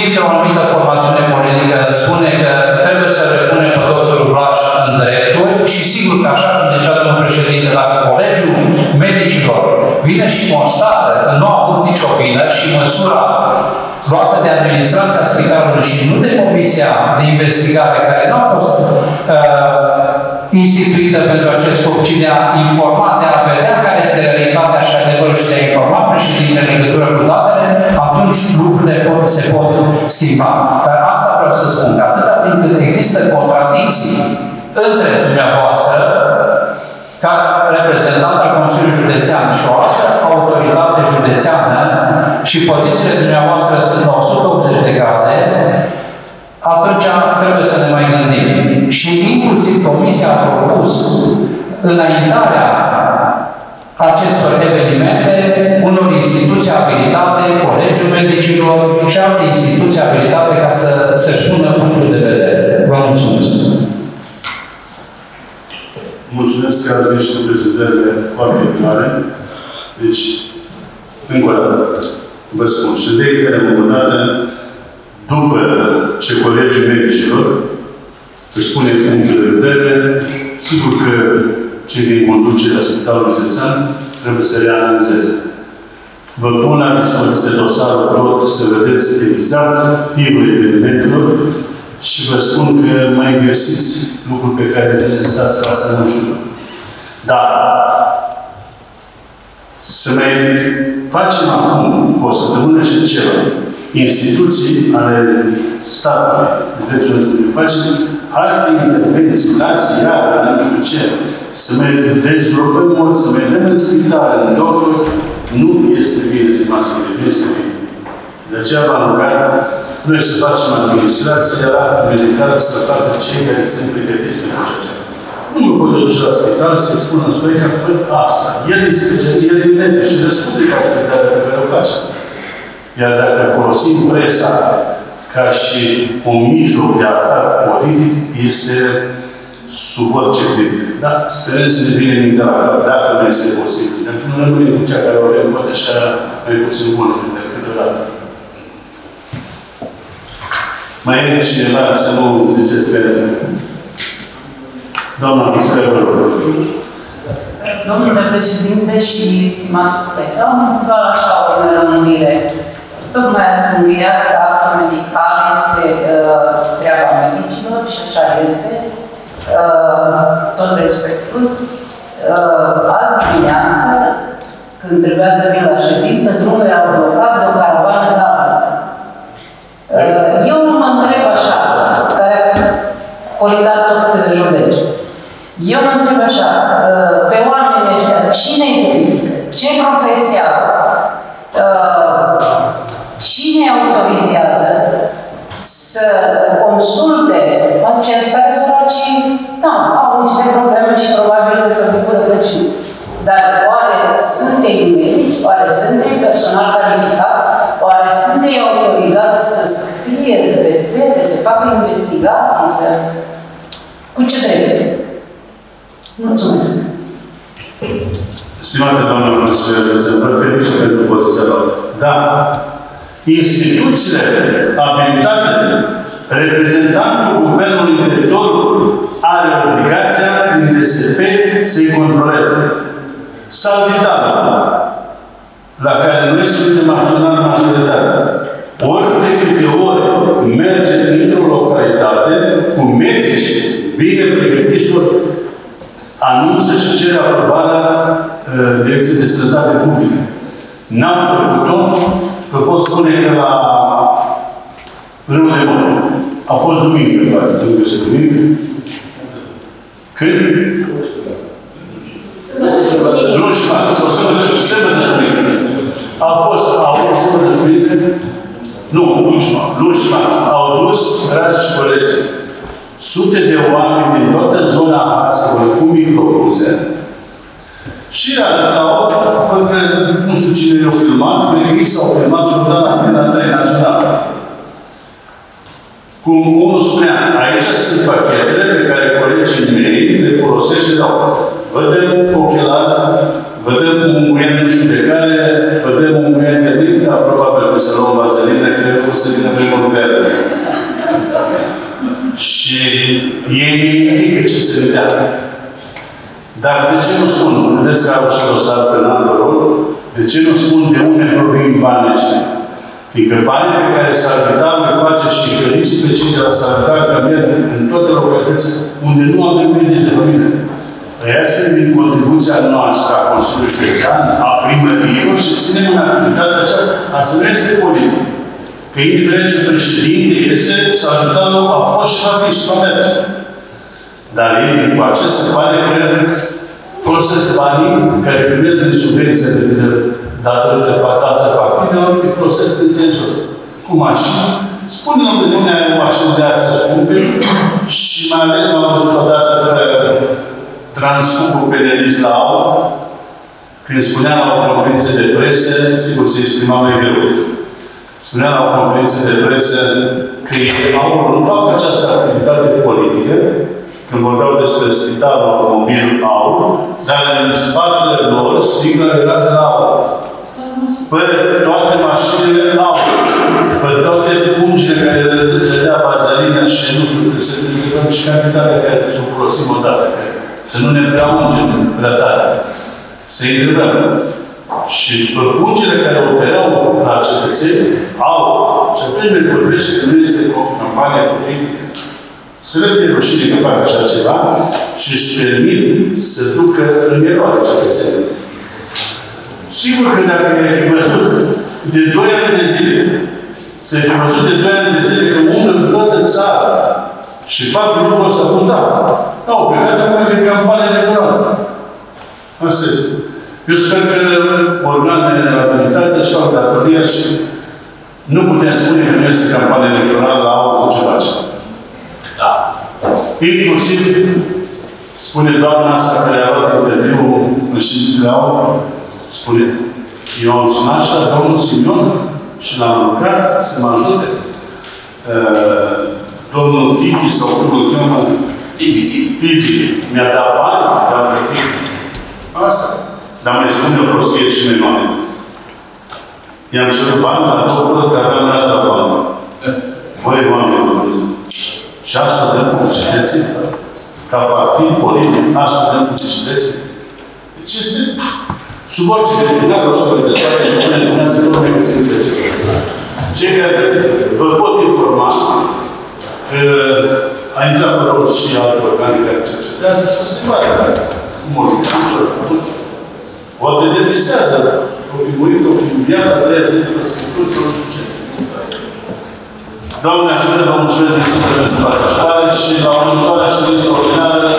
dintr-o anumită formațiune politică, spune că trebuie să repune pe doctorul Blaș în drepturi și sigur că așa cum zicea domnul președinte, dacă colegiul medicilor vine și constată că nu a avut nicio vină și măsura luată de administrația spitalului și nu de comisia de investigare care nu a fost uh, instituită pentru acest scop, ci de a informa, de a vedea care este realitatea și adevărul și de a informa președintele în legătură cu datele, atunci lucrurile pot, se pot schimba. Dar asta vreau să spun, că atâta timp cât există contradicții între dumneavoastră, ca reprezentant al Consiliului Județean și o altă autoritate județeană și pozițiile dumneavoastră sunt la 180 de grade, atunci trebuie să ne mai gândim. Și inclusiv Comisia a propus înaintarea acestor evenimente unor instituții abilitate, Colegiul Medicilor și alte instituții abilitate ca să, să-și pună punctul de vedere. Vă mulțumesc! Mulțumesc că ați venit și cu precizările foarte clare. Deci, încă o dată, vă spun, și de care am dată, după ce colegii medicilor își spune punctul de vedere, sigur că cei din conducerea Spitalului Județean trebuie să reanalizeze. Vă pun la dispoziție dosarul tot să vedeți exact firul evenimentelor și vă spun că mai găsiți lucruri pe care ziceți ca să nu știu. Dar să mai facem acum o săptămână și ceva instituții ale statului, județului, facem alte intervenții la ziar, la nu știu ce, să mai dezvoltăm mult, să mai dăm în spitale, în doctor, nu este bine, stimați nu este bine. De aceea v-am rugat noi să facem administrația medicală să facă cei care sunt pregătiți pentru așa ceva. Nu mă pot duce la spital să spună în spune că fă asta. El este special, el e și răspunde ca activitatea pe care o face. Iar dacă folosim presa ca și un mijloc de atac politic, este sub orice critică. Da? Sperăm să ne vină minte la cap, dacă nu este posibil. Dacă nu rămâne cu cea care o avem, poate așa mai puțin bună câteodată. Mai e cineva să nu ziceți că... Doamna Piscă, vă rog. Domnule președinte și stimați colegi, am doar așa o lămurire. Tocmai ați încheiat că actul medical este uh, treaba medicilor și așa este, uh, tot respectul. Uh, azi dimineață, când trebuia să vin la ședință, drumul era blocat de o caravană galbenă. Uh, eu mă întreb așa, care a politat tot județul. Eu mă întreb așa, uh, pe oamenii ăștia, cine îi verifică? Ce profesia facă investigații, să... Cu ce drept? Mulțumesc! Stimată doamnă profesor, să vă felicit pentru poziția luată. Da, instituțiile abilitate, reprezentantul guvernului director are obligația prin DSP să-i controleze. Salvitalul, la care noi suntem acționari majoritari, ori de câte ori merge într-o localitate cu medici bine pregătiți, anunță și cere aprobarea uh, Direcției de Sănătate Publică. N-am făcut-o, vă pot spune că la Râul de Măr a fost duminică, poate să nu duminică. Când? Luni și marți, sau sâmbătă, sâmbătă și duminică. A fost, a fost sâmbătă și duminică? Nu, luni și marți, luni și marți. Au dus, dragi colegi, sute de oameni din toată zona Hascului cu microbuze și arătau, văd că nu știu cine i-a filmat, cred că ei s-au filmat și au dat la Antena 3 Națională. Cum unul spunea, aici sunt pachetele pe care colegii mei le folosește, dau. Vă dăm ochelari, vă dăm un muient nu știu de care, vă dăm un muient de mic, dar probabil că să luăm vazelină, cred că o să vină primul lucrare. Și ei ne indică ce se vedea. Dar de ce nu spun? Vedeți că au și dosar penal de rol? De ce nu spun de unde provin banii ăștia? Fiindcă banii pe care Salvitar le face și felici pe cei de la Salvitar că merg în toate localitățile unde nu avem medici de familie. Aia sunt din contribuția noastră a Consiliului Județean, a primăriilor și ținem în activitatea aceasta. Asta nu este politică. Că indiferent ce președinte este, Salvitarul a fost și va fi și va merge. Dar ei, din coace, se pare că folosesc banii care primesc din subvenție de, de datorită dată partidelor, îi folosesc în sensul ăsta. Cu mașini. Spune-mi de unde ai o mașină de aia să-și cumperi și mai ales m-am văzut odată că transcupul penelist la aur, când spunea la o conferință de presă, sigur se exprima mai greu. Spunea la o conferință de presă că ei au, nu fac această activitate politică, când vorbeau despre spitalul automobil aur, dar în spatele lor sigla era de la aur. Pe toate mașinile aur. Pe toate pungile care le dădea bazalină și nu știu, să întrebăm și cantitatea care să o folosim odată. Să nu ne prea ungem prea tare. Să-i întrebăm. Și pungile care oferau la cetățeni au, ce vreme vorbește că nu este o campanie politică, să le fie rușine că fac așa ceva și își permit să ducă în eroare cetățenii. Sigur că dacă ai fi văzut de 2 ani de zile, să fi văzut de 2 ani de zile că umblă în toată țara și fac lucrul ăsta, bun, da. Da, au plecat acum de campanie electorală. Asta este. Eu sper că organele abilitate și au datoria și nu putem spune că nu este campanie electorală la au ce face. Da. Inclusiv, spune doamna asta care a luat interviul în științele au, spune, eu am sunat și la domnul Simion și l-am rugat să mă ajute. Uh, domnul Tibi sau cum îl cheamă? Tibi, Tibi. Tibi. Mi-a dat bani, mi-a plătit. Asta. Dar mai spune o prostie și mai mare. I-am cerut bani la două că aveam rata bani. Băi, oameni, și asta de publicității, ca partid politic, asta de publicității. Deci este sub orice criminal, o să de toate lumea să nu mai găsim de ce. Cei care vă pot informa că a intrat pe rol și alte organe care cercetează și o să vadă dacă mult, ușor, mult. Poate depistează, o fi murit, o fi înviat, a treia zi de scripturi sau nu știu ce. Doamne ajută, vă mulțumesc de suflet pentru participare și la următoarea ședință ordinară